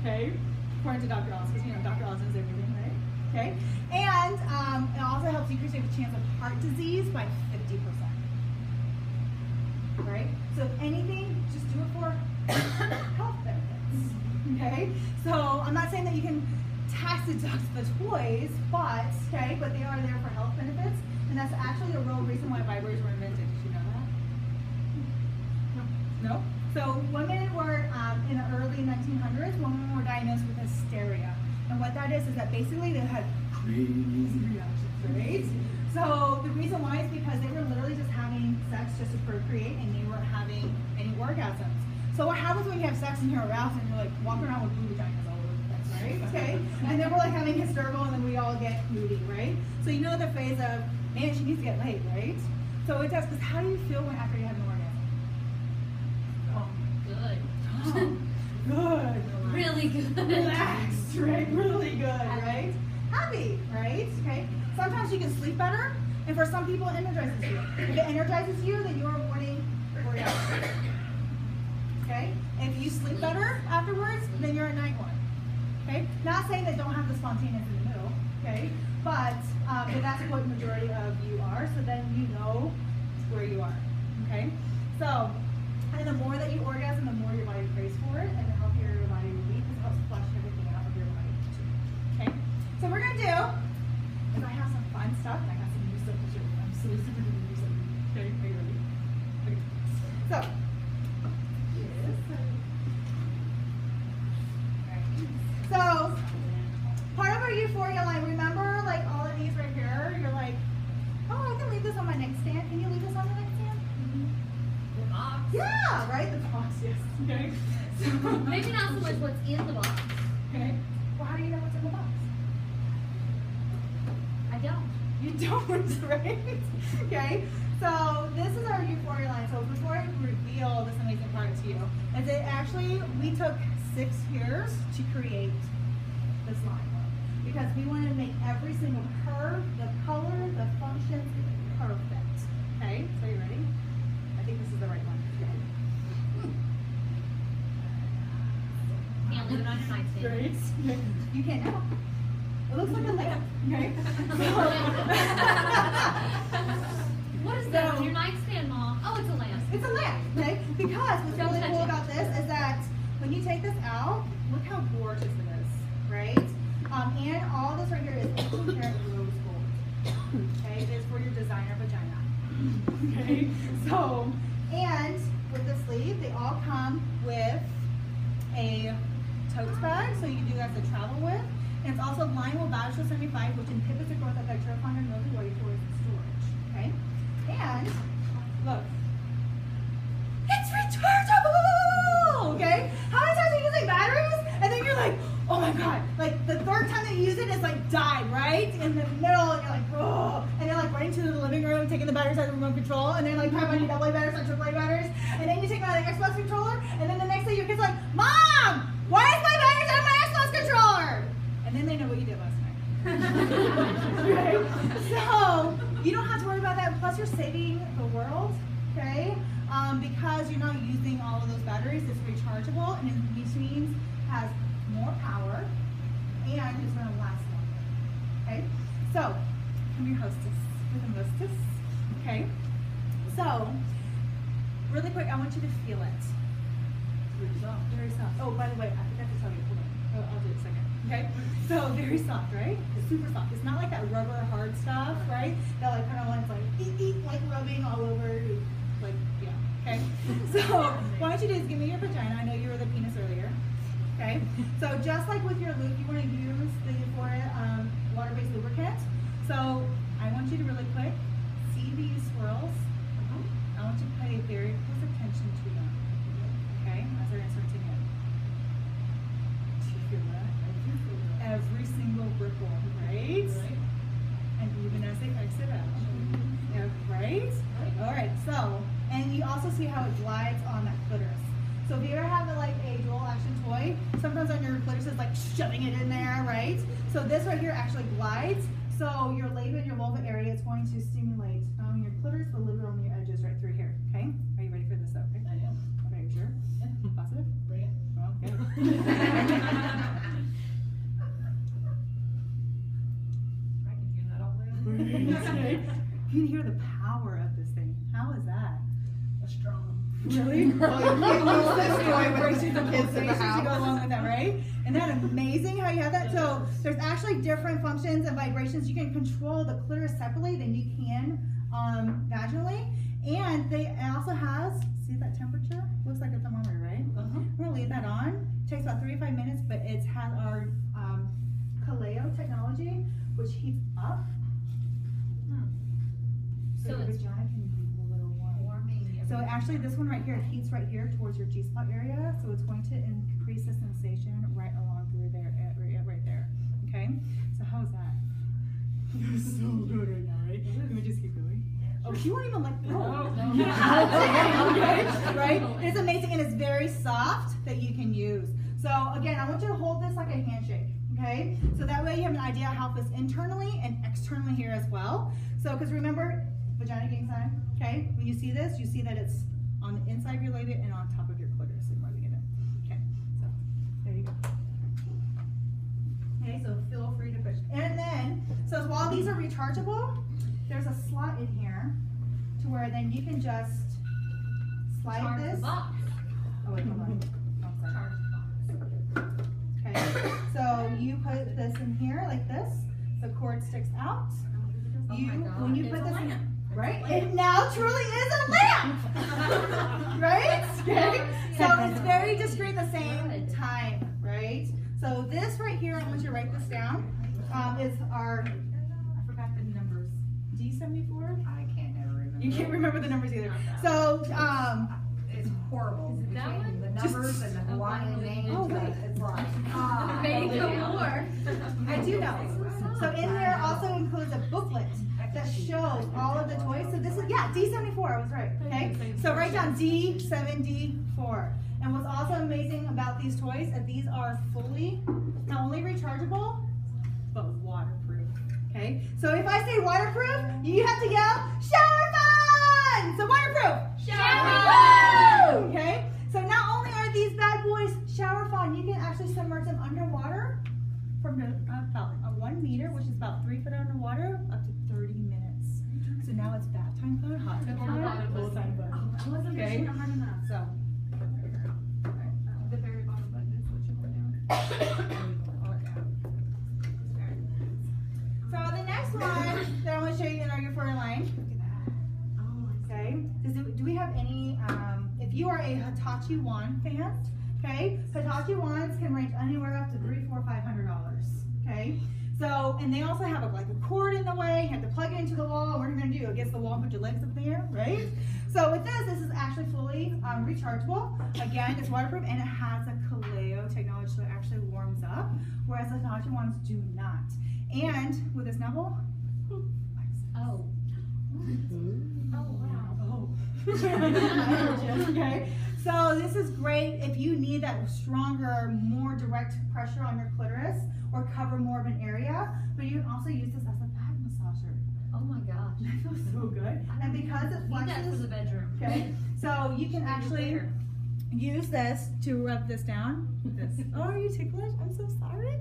S1: Okay? According to Dr. Oz, because you know Dr. Oz knows everything, right? Okay? And um, it also helps decrease your chance of heart disease by 50%. Right? So if anything, just do it for health benefits. Okay? So I'm not saying that you can tax deduct the toys, but okay, but they are there for health benefits, and that's actually the real reason why vibrators were invented. Did you know that? No. So women were um, in the early 1900s. Women were diagnosed with hysteria, and what that is is that basically they had crazy reactions, right? So the reason why is because they were literally just having sex just to procreate, and they weren't having any orgasms. So what happens when you have sex and you're aroused and you're like walking around with blue vaginas all over the place, right? Okay. And then we're like having hysterical, and then we all get moody, right? So you know the phase of man, she needs to get laid, right? So it does. Because how do you feel when after you have an orgasm? Oh.
S3: Good.
S1: Good.
S3: Really good.
S1: Relaxed, right? Really good, right? Happy, right? Okay. Sometimes you can sleep better, and for some people, it energizes you. If it energizes you, then you're avoiding orgasm. Okay. If you sleep better afterwards, then you're a night one. Okay. Not saying that don't have the spontaneous in the middle. Okay. But um, but that's what majority of you are. So then you know where you are. Okay. So. And the more that you orgasm, the more your body craves for it, and the healthier your body will be because it helps flush everything out of your body. too. Okay? So we're gonna do is I have some fun stuff and I got some new stuff to show you. I'm so super new stuff. Okay, are you ready? Okay. So yes. So part of our euphoria line, remember like all of these right here? You're like, oh I can leave this on my nightstand. Can you leave this on the nightstand? Mm-hmm.
S3: The box.
S1: Yeah, right? The box, yes. Okay. So,
S3: Maybe not so much what's in the box.
S1: Okay. Well, how do you know what's in the box?
S3: I don't.
S1: You don't, right? okay. So this is our euphoria line. So before I reveal this amazing product to you, is it actually we took six years to create this line because we want to make every single curve, the color, the functions perfect. Okay. So you ready? I think this is the right one.
S3: Can't leave it on your nightstand.
S1: Great. You can't now. It looks like a lamp. Okay.
S3: What is that on your nightstand, Mom? Oh, it's a lamp.
S1: It's a lamp, okay? Because what's
S3: Don't
S1: really cool
S3: it.
S1: about this is that when you take this out, look how gorgeous it is, right? Um, and all this right here is 18 karat rose gold. Okay, it is for your designer vagina. Okay, so, and with the sleeve, they all come with a tote bag, so you can do that to travel with. And it's also lined with Bachelor 75, which inhibits the growth of bacterial fungal mildew while you're storing storage. Okay? And look. It's rechargeable! Okay? How many times are you using batteries? And then you're like, oh my my god! Like the third time it's like died right in the middle, and you're like, oh, and you're like running to the living room, taking the batteries out of the remote control, and then like trying your AA batteries or A batteries, and then you take out the Xbox controller, and then the next day your kid's like, Mom, why is my batteries out of my Xbox controller? And then they know what you did last night. right? So you don't have to worry about that. Plus, you're saving the world, okay? Um, because you're not using all of those batteries. It's rechargeable, and it- means has more power, and it's going to last. Okay? So, I'm your hostess with a hostess. Okay? So, really quick, I want you to feel it. Very soft. Very soft. Oh, by the way, I forgot to tell you. Hold on. Oh, I'll do it in a second. Okay? So very soft, right? It's super soft. It's not like that rubber hard stuff, right? That like kind of wants like eek, eek, like rubbing all over, like yeah. Okay. So what I want you to do is give me your vagina. I know you were the penis earlier. Okay. So just like with your lube, you want to use the Euphoria um, water-based lubricant. So I want you to really quick see these swirls. Uh-huh. I want you to pay very close attention to them. Okay, as they're inserting in. Do you feel that? Every single ripple, right? right? And even as they exit out. Mm-hmm. Yeah, right? All right, so, and you also see how it glides on that clitoris. So if you ever have like a dual action toy, sometimes on your clitoris is like shoving it in there, right? So this right here actually glides. So your labia and your vulva area is going to stimulate only your clitoris, the a bit on your edges right through here. Okay? Are you ready for this? Okay.
S2: I am.
S1: Okay, you sure? Positive?
S2: Bring it.
S1: Well, okay.
S2: I can hear that all the way.
S1: you can hear the power of this thing. How is that? Really? well, you can't use this toy vibrations and pulsations to go along with that, right? Isn't that amazing how you have that? So there's actually different functions and vibrations. You can control the clitoris separately than you can um, vaginally. And they also has, see that temperature? Looks like a thermometer, right?
S2: Uh-huh.
S1: I'm gonna leave that on. takes about three to five minutes, but it has our um, Kaleo technology, which heats up.
S3: So
S1: your
S3: it's
S1: vagina can be a little warm.
S3: warming.
S1: So actually, this one right here, it heats right here towards your G-spot area, so it's going to increase the sensation right along through there, eh, right, right there. Okay. So how's that? It's so good right now, right? Let me just keep going. Oh, she won't even like let go. okay, right? It's amazing and it's very soft that you can use. So again, I want you to hold this like a handshake. Okay, so that way you have an idea how it fits internally and externally here as well. So, because remember, vagina gang sign. Okay, when you see this, you see that it's on the inside of your labia and on top of your clitoris and rubbing it in. Okay, so there you go. Okay, so feel free to push. And then, so while these are rechargeable, there's a slot in here to where then you can just slide
S3: Charge
S1: this.
S3: box.
S1: Oh wait, hold on. Okay, so you put this in here like this. The cord sticks out.
S3: Oh
S1: You,
S3: my God,
S1: when you
S3: it's
S1: put this in. Right? It now truly is a lamp, right? Okay. So it's very discreet at the same time, right? So this right here, I want you to write this down. Um, is our I forgot the numbers. D seventy four.
S6: I can't ever remember.
S1: You can't remember the numbers either. So um,
S6: It's horrible.
S3: Is it that one?
S6: The numbers and the Hawaiian names,
S1: Oh,
S6: but
S1: wait.
S6: it's like.
S3: Make it more.
S1: I do know. So in there also includes a booklet that shows all of the toys. So this is, yeah, D74, I was right, okay? So write down D7D4. And what's also amazing about these toys is these are fully, not only rechargeable, but waterproof, okay? So if I say waterproof, you have to yell, shower fun! So waterproof!
S3: Shower
S1: Woo! Okay? So not only are these bad boys shower fun, you can actually submerge them underwater from the, uh, about one meter, which is about three foot underwater, up to 30 minutes. So now it's bath time hot tub fun, full time fun.
S2: I wasn't
S1: Okay.
S2: pushing hard enough.
S1: So.
S4: The very bottom button is what you hold down.
S1: So the next one that I want to show you in our euphoria line. Okay. Does it, do we have any? Um, if you are a Hitachi wand fan, okay, Hitachi wands can range anywhere up to three, four, five hundred dollars. Okay. So and they also have a, like a cord in the way. You have to plug it into the wall. What are you gonna do? Against the wall, and put your legs up there, right? So with this, this is actually fully um, rechargeable. Again, it's waterproof and it has a Kaleo technology, so it actually warms up. whereas the Tantra ones do not. And with this novel,
S3: Oh. Oh wow.
S1: Oh. okay. So this is great if you need that stronger, more direct pressure on your clitoris or cover more of an area. But you can also use this as a back massager.
S3: Oh my gosh.
S1: That feels so good. And because it
S3: that for the bedroom.
S1: okay, so you can actually use this to rub this down. This. Oh, are you ticklish? I'm so sorry.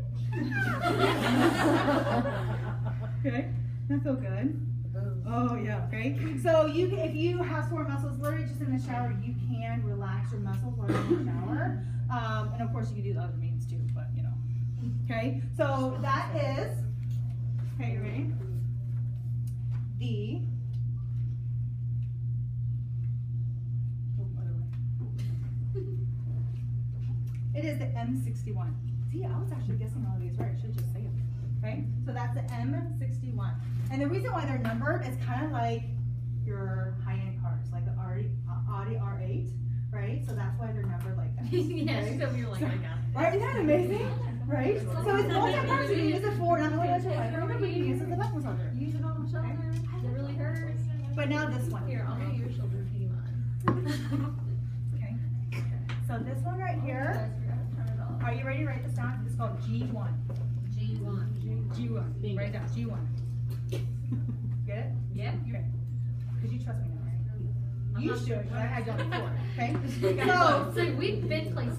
S1: okay, that feel good. Oh yeah, okay. So you, can- if you have sore muscles, literally just in the shower, you can relax your muscles while you're in the shower. Um, and of course, you can do the other means too, but you know. Okay, so that is. Okay, you ready? The. Oh. It is the M61. See, I was actually guessing all of these right. I should just say them. Okay, so that's the M61. And the reason why they're numbered is kind of like your high-end cars, like the Audi, uh, Audi R8, right? So that's why they're numbered like that.
S3: yes,
S1: okay?
S3: so you're like, I got it.
S1: Right? Isn't that amazing? Right? So it's multi-purpose. You can use it for not only as your lighter, but you can use it as a back massager.
S3: Use it on the shoulder. It really hurts.
S1: But now this one.
S3: Here, I'll do your shoulder if you mine.
S1: Okay. So this one right here.
S3: Oh, Turn it off.
S1: Are you ready to write this down? It's called G1.
S3: G1.
S1: G1. Write down. G1. Get it?
S3: Yep.
S1: Okay. Because you trust me now, right?
S3: I'm
S1: You should,
S3: sure.
S1: but I had done before. Okay.
S3: So,
S1: So
S3: so we've been places.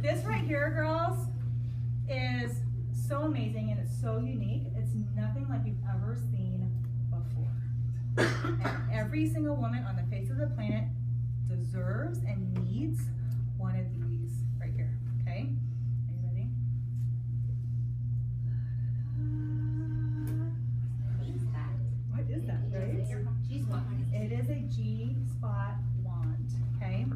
S1: this right here, girls, is so amazing and it's so unique. It's nothing like you've ever seen before. And every single woman on the face of the planet deserves and needs one of these right here. Okay? Are you ready? What is that, right?
S3: G-spot.
S1: It is a G spot wand, okay?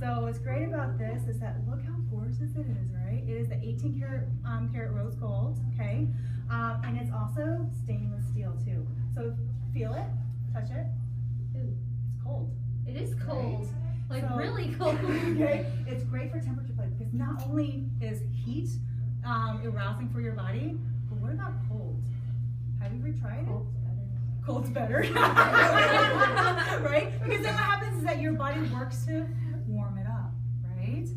S1: So what's great about this is that look how gorgeous it is, right? It is the 18 karat, um, karat rose gold, okay? Um, and it's also stainless steel too. So feel it, touch it.
S3: Ooh.
S1: It's cold.
S3: It is cold. Like
S1: So-
S3: really cold.
S1: okay? It's great for temperature play because not only is heat um, arousing for your body, but what about cold? Have you ever tried it? Cold's better. Cold's better. Right? Because then what happens is that your body works to warm it up, right?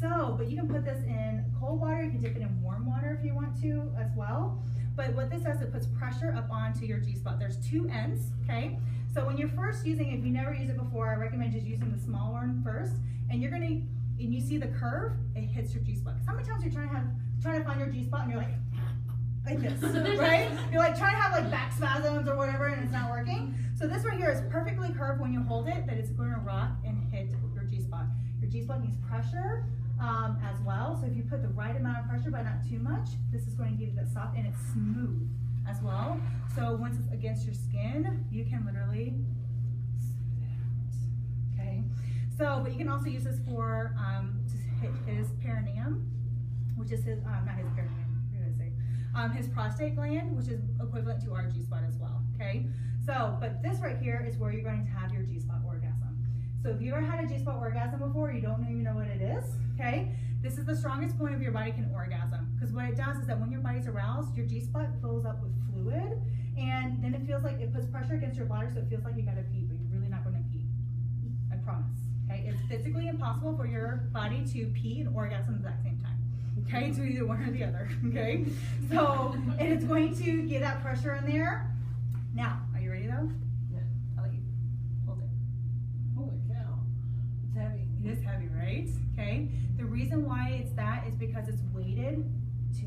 S1: So, but you can put this in cold water, you can dip it in warm water if you want to as well. But what this does, it puts pressure up onto your G spot. There's two ends, okay? So when you're first using it, if you never used it before, I recommend just using the small one first. And you're gonna, and you see the curve, it hits your G spot. 'Cause how many times you're trying to have, trying to find your G spot and you're like, like this, right? You're like trying to have like back spasms or whatever and it's not working. So this right here is perfectly curved when you hold it that it's going to rock and hit your G-spot. Your G-spot needs pressure um, as well. So if you put the right amount of pressure but not too much, this is going to give you that soft and it's smooth as well. So once it's against your skin, you can literally. Okay. So, but you can also use this for um, his perineum, which is his um, not his perineum. Um, his prostate gland, which is equivalent to our G spot as well. Okay, so but this right here is where you're going to have your G spot. So if you ever had a G spot orgasm before, you don't even know what it is. Okay, this is the strongest point of your body can orgasm because what it does is that when your body's aroused, your G spot fills up with fluid, and then it feels like it puts pressure against your bladder, so it feels like you gotta pee, but you're really not going to pee. I promise. Okay, it's physically impossible for your body to pee and orgasm at the exact same time. Okay, it's either one or the other. Okay, so and it's going to get that pressure in there. Now, are you ready though?
S5: Yeah.
S1: I'll let you hold it.
S5: Holy cow. It's heavy.
S1: It is heavy, right? Okay. The reason why it's that is because it's weighted to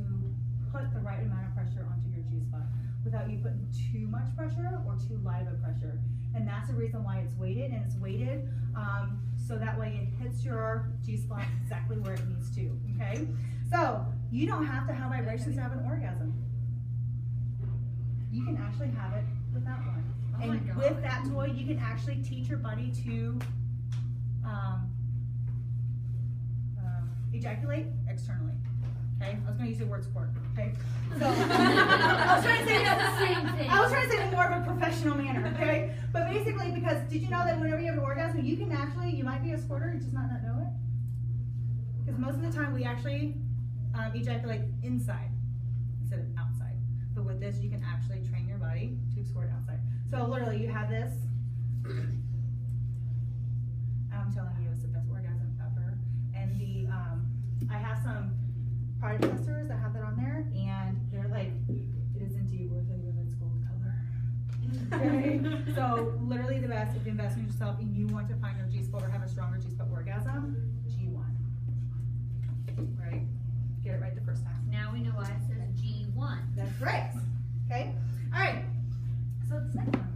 S1: put the right amount of pressure onto your G spot without you putting too much pressure or too light of a pressure. And that's the reason why it's weighted and it's weighted um, so that way it hits your G spot exactly where it needs to. Okay. So you don't have to have vibrations to have an orgasm. You can actually have it without one.
S3: Oh
S1: and with that toy, you can actually teach your body to um, um, ejaculate externally. Okay, I was going to use the word squirt. Okay, so I was trying to say
S3: It's the same thing.
S1: I was trying to say it in more of a professional manner. Okay, but basically, because did you know that whenever you have an orgasm, you can actually you might be a squirter, you just not not know it. Because most of the time we actually um, ejaculate inside. instead of outside. But with this, you can actually train your body to squirt outside. So literally, you have this. I'm telling you, it's the I have some product testers that have that on there, and they're like, it is indeed worth it when it's gold color. Okay? so literally the best if you invest in yourself and you want to find your G spot or have a stronger G spot orgasm, G1. Right? Get it right the first time.
S3: Now we know why it says G one.
S1: That's right. Okay? Alright. So the second one,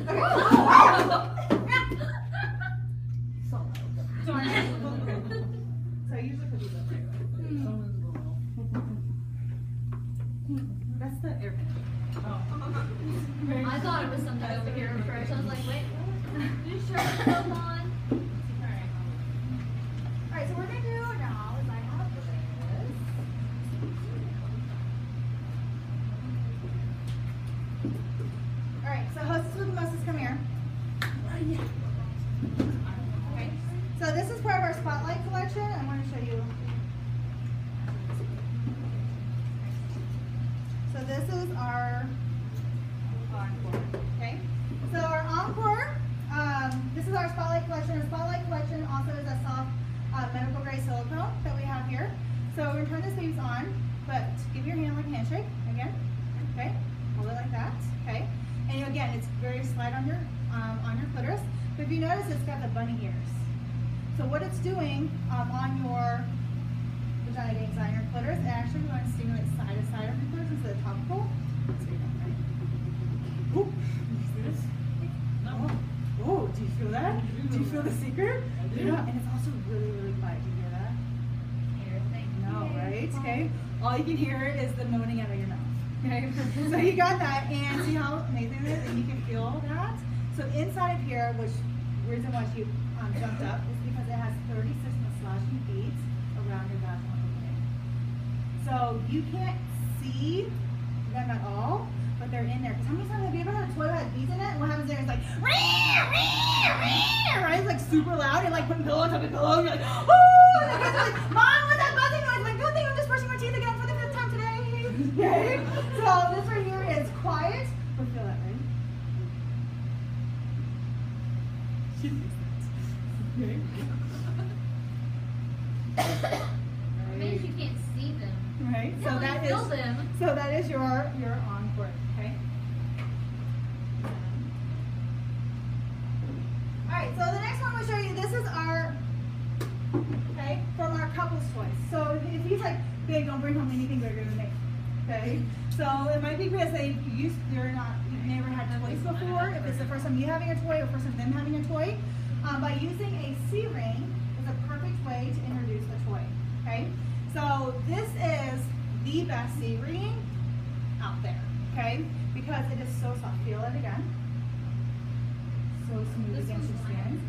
S1: hey! So, sorry. so I usually put these up right
S5: Someone's going
S1: That's the air
S3: I thought it was something over here at first. I was like, wait, what? You sure it's still on?
S1: Alright, so what we're gonna do now is I have this. Alright, so hostess with the mostest, come here. Okay, so this is part of our spotlight collection. I want to show you. So this is our encore. Okay, so our encore. Um, this is our spotlight collection. Our spotlight collection also is a soft uh, medical grade silicone that we have here. So we're gonna turn the sleeves on, but give your hand like a handshake again. Okay, hold it like that. Okay, and again, it's very slight on your um, on your clitoris. But if you notice, it's got the bunny ears. So what it's doing um, on your vagina gains on your clitoris, it actually going to stimulate side to side of your clitoris instead of topical. So you don't, right? Ooh, you see this? Oh, oh, do you feel that? Do you feel the secret? Yeah, and it's also really, really quiet. Do you hear that? No, right? Okay. All you can hear is the moaning out of your mouth. Okay. so you got that, and see how amazing it is, and you can feel that. So inside of here, which she um, jumped up is because it has 36 massaging beads around your vaginal opening. So you can't see them at all, but they're in there. Because how many times have you ever had a toy that has beads in it? What happens there is like, right? It's like super loud and like putting pillow on top of pillow. And you're like, oh! And the kids are like, Mom, what's that buzzing noise? I'm like, good thing I'm just brushing my teeth again for the fifth time today. Okay? So this right here is quiet. But feel that, right? She thinks that. Okay.
S3: It means you can't see them.
S1: Right? So
S3: No, I
S1: that
S3: feel
S1: is
S3: them.
S1: so that is your your encore, okay? Alright, so the next one we'll show you, this is our okay, from our couples toys. So if he's like, babe, don't bring home anything bigger than me. Okay? So it might be because they used they're not you've never had toys before, if it's the first time you having a toy or first time them having a toy. Um, by using a C ring is a perfect way to introduce the toy. Okay? So this is the best C ring out there. Okay? Because it is so soft. Feel it again. So smooth
S3: This
S1: against your skin.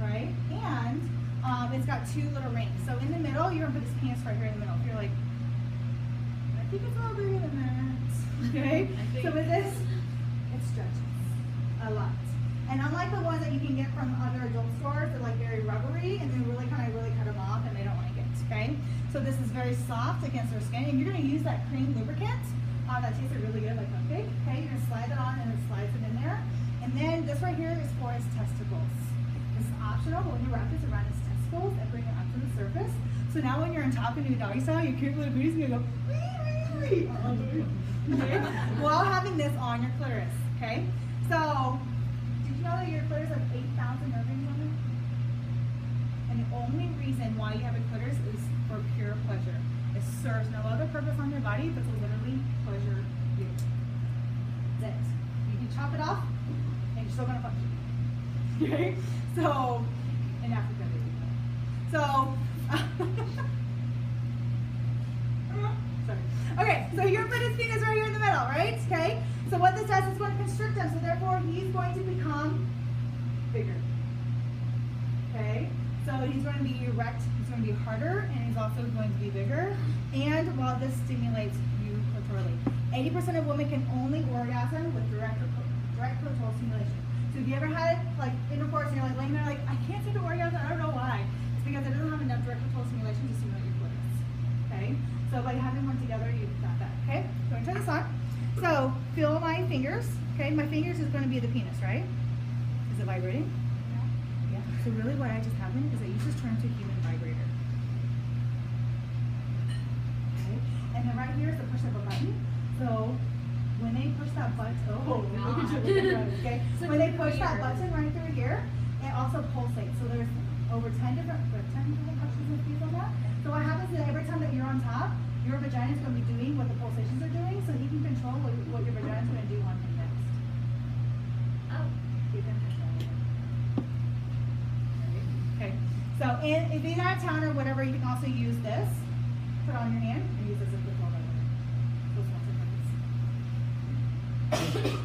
S1: Right? And um, it's got two little rings. So in the middle, you're gonna put this penis right here in the middle. If you're like, I think it's a little bigger than that. Okay? so with this, it stretches a lot. And unlike the ones that you can get from other adult stores, they're like very rubbery and they really kind of really cut them off and they don't like it. Okay? So this is very soft against their skin, and you're gonna use that cream lubricant. Uh, that tastes really good, like cupcake. Okay, you're gonna slide that on and it slides it in there. And then this right here is for his testicles. This is optional, but when you wrap this around his testicles and bring it up to the surface. So now when you're in top and do doggy style, your cute little booty's gonna go wee, wee, wee. While having this on your clitoris. Okay? So did you know that your clitoris has 8,000 nerve endings on it? And the only reason why you have a clitoris is for pure pleasure. It serves no other purpose on your body but to literally pleasure you. That's it. You can chop it off and you're still gonna function. Okay? So, in Africa they do that. So, sorry. Okay, so your foot is right here in the middle, right? Okay? So what this does is going to constrict him, so therefore he's going to become bigger. Okay? So he's going to be erect, he's going to be harder, and he's also going to be bigger. And while this stimulates early. 80% of women can only orgasm with direct, direct clitoral stimulation. So if you ever had like intercourse and you're like laying there like, I can't seem to orgasm, I don't know why. It's because it doesn't have enough direct clitoral stimulation to stimulate your clitoris. Okay? So by having one together, you've got that. Okay? So I'm going to turn this on. So feel my fingers. Okay? My fingers is going to be the penis, right? Is it vibrating? Yeah. yeah. So really what I just happened is I used this term to human vibrator. And then right here is the push of a button. So when they push that button, oh, oh look okay?
S3: so
S1: when they push that button right through here, it also pulsates. So there's over 10 different, 10 different options of fees on that. So what happens is every time that you're on top, your vagina is going to be doing what the pulsations are doing, so he can control what, what your vagina is going to do on him next.
S3: Oh.
S1: You can control. Okay. So in, if you're not town or whatever, you can also use this. Put on your hand and use as a football. Those.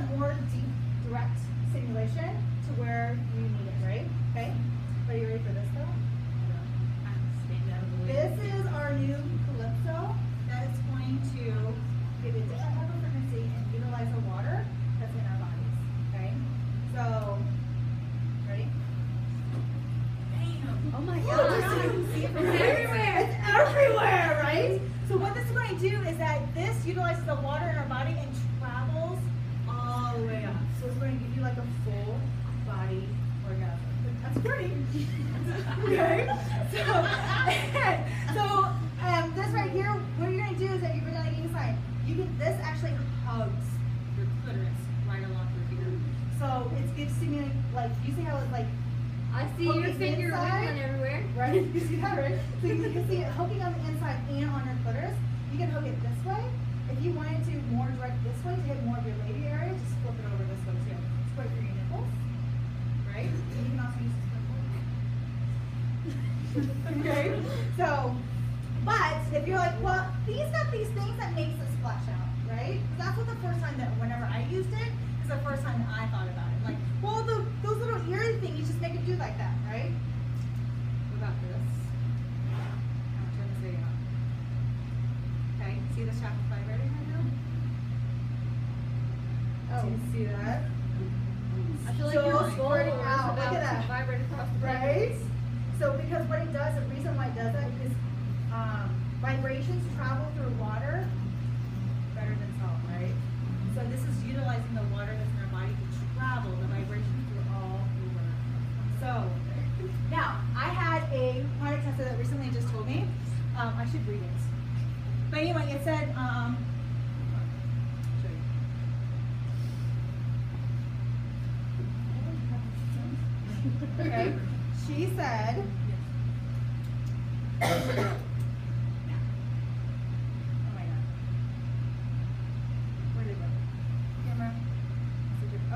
S1: a more deep, direct simulation to where you need it, right? Okay? Are you ready for this though?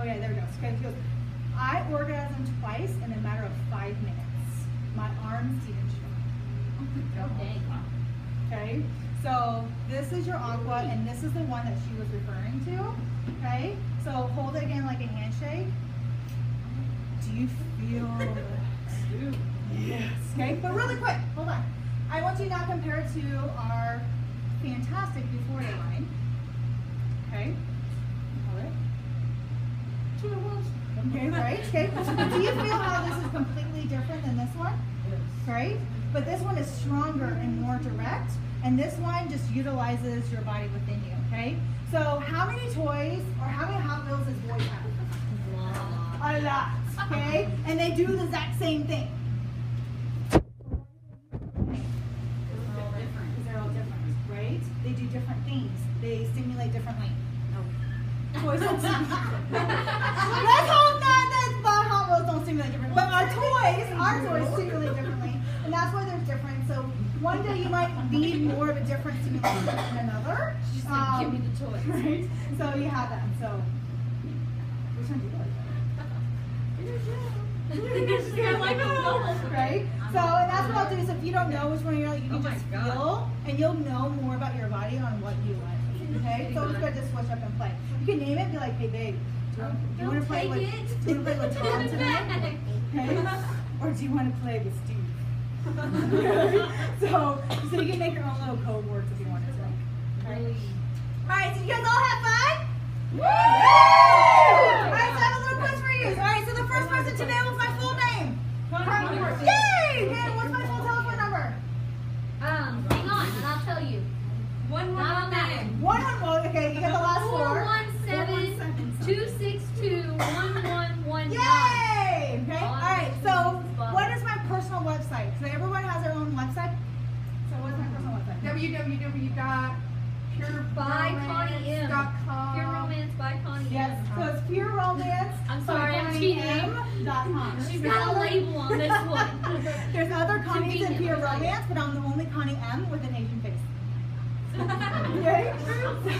S3: Oh,
S1: he goes, I orgasmed twice in a matter of five minutes. My arms even strong.
S3: Oh.
S1: Okay, so this is your aqua, and this is the one that she was referring to. Okay, so hold it again like a handshake. Do you feel it? Yes. Okay, but really quick, hold on. I want you to now compare it to our fantastic before day line. Okay. Okay, right? Okay, do you feel how this is completely different than this one? Yes. right? But this one is stronger and more direct, and this one just utilizes your body within you, okay? So how many toys or how many Hot Wheels does Boy have? A lot. A lot, okay? And they do the exact same thing. Because they're all different, right? They do different things. They stimulate differently. Toys don't stimulate. Let's hope not that the Hot Wheels don't stimulate differently. But our toys, our toys stimulate differently. And that's why they're different. So one day you might need more of a different stimulation than another.
S3: She's like, give me
S1: Um,
S3: the toys.
S1: Right? So you have that. So which one do you like?
S3: You're like, oh.
S1: right? So and that's what I'll do is if you don't know which one you like, you can
S5: Oh
S1: just
S5: God.
S1: feel and you'll know more about your body on what you like. Okay? So it's gonna just switch up and play. You can name it be like, hey babe, do you, do you want to play with
S3: it.
S1: do you want to play with Tom tonight? Okay? Or do you want to play with Steve? so so you can make your own little code words if you wanted to. Okay? Alright, so you guys all have fun? Alright, so I have a little quiz for you. Alright, so the first person today was my full name. Yay! Okay, what's my full telephone number?
S3: Um, hang on, and I'll tell you.
S4: One more
S3: Not on that
S4: name.
S1: One one well, okay, you got the last
S3: Four
S1: four.
S3: one seven two six two one one one nine.
S1: Yay! Okay,
S3: On
S1: alright, so
S3: Spot.
S1: what is my personal website? So everyone has their own website. So what's my personal website?
S3: By Connie M.
S6: www.pureromance.com.
S3: Pure romance by Connie.
S1: Yes, so it's pure romance.
S3: I'm sorry, I'm cheating.
S1: Dot com.
S3: She's
S1: There's
S3: got a
S1: other-
S3: label on this one.
S1: There's other Connies in
S3: Convenient,
S1: pure
S3: I like it.
S1: romance, but I'm the only Connie M with an Asian face. Okay?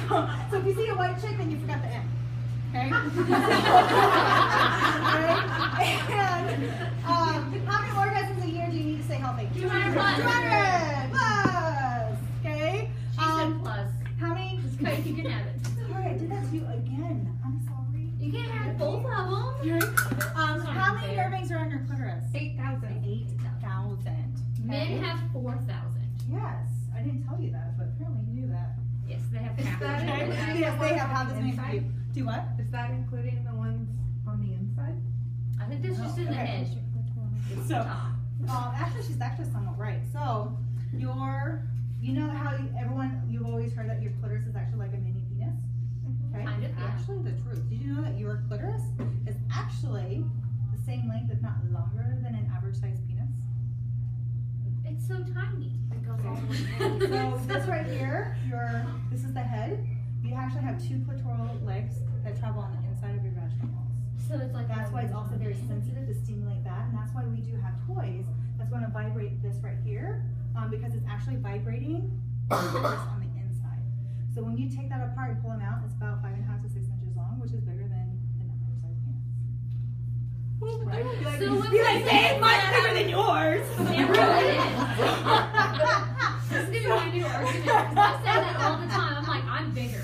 S1: So, so if you see a white chick, then you forgot the M. Okay? okay? And um, how many orgasms a year do you need to stay healthy?
S3: 200 plus.
S1: 200 plus. Okay?
S3: She
S1: Um,
S3: plus.
S1: how many?
S3: Okay, you can have it.
S1: Sorry, I did that to you again. I'm sorry.
S3: You can have both of them.
S1: Um,
S3: Sorry,
S1: how many nerve are on your clitoris?
S6: 8,000.
S1: 8,000.
S3: Men have 4,000.
S1: Yes, I didn't tell you that, but apparently you knew that.
S3: Yes, they have
S6: Is
S3: half.
S6: that
S3: of
S6: it?
S3: it.
S6: Okay.
S1: Yes, they have how this many
S6: Inside?
S1: you. Do what?
S6: Is that including the ones on the inside?
S3: I think that's just in the
S1: Okay.
S3: head.
S1: So-
S3: the.
S1: Um, actually, she's actually somewhat right. So, your, you know how you, everyone, you've always heard that your clitoris is actually like a mini penis? Okay?
S3: Kind of, yeah.
S1: Actually, the truth. Did you know that your clitoris is actually the same length, if not longer, than an average sized penis?
S3: It's so tiny.
S4: It goes all the way
S1: So this right here, your this is the head. You actually have two clitoral legs that travel on the inside of your vaginal walls.
S3: So it's like
S1: That's why it's also very sensitive to stimulate that, and that's why we do have toys that's going to vibrate this right here, um, because it's actually vibrating on the inside. So when you take that apart and pull them out, it's about five and a half to six inches long, which is bigger than an average size penis. Right? Be like,
S3: So what's
S1: be like,
S3: the
S1: "Hey,
S3: difference
S1: mine's bigger than yours.
S3: It really is. This is gonna be my new argument. 'cause I say that all the time. I'm like, I'm bigger.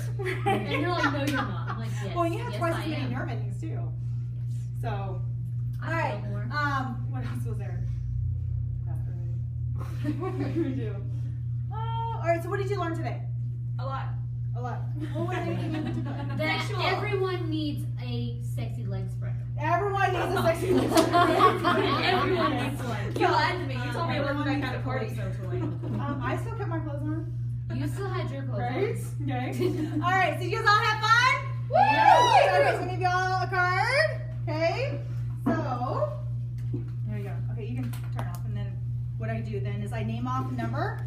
S3: And you're like, no, you're not. I'm like, yes.
S1: well, you have
S3: yes,
S1: twice as many nerve endings too. So,
S3: I
S1: all right.
S3: more.
S1: Um, what else was there? what did we do? Uh, all right. So, what did you learn today?
S4: A lot.
S1: A lot. Well, what did you?
S3: That
S4: Sexual.
S3: everyone needs a sexy leg spreader.
S1: Everyone needs a sexy.
S3: Everyone needs one.
S4: You lied to me. You told me it wasn't that kind of party.
S1: Um, I still kept my clothes on.
S3: You still had your clothes
S1: Right?
S3: on.
S1: Okay. All right. So you guys all have fun. Woo!
S3: Yeah.
S1: Okay. So I'm gonna give y'all a card. Okay. So there you go. Okay, you can turn off, and then what I do then is I name off the number.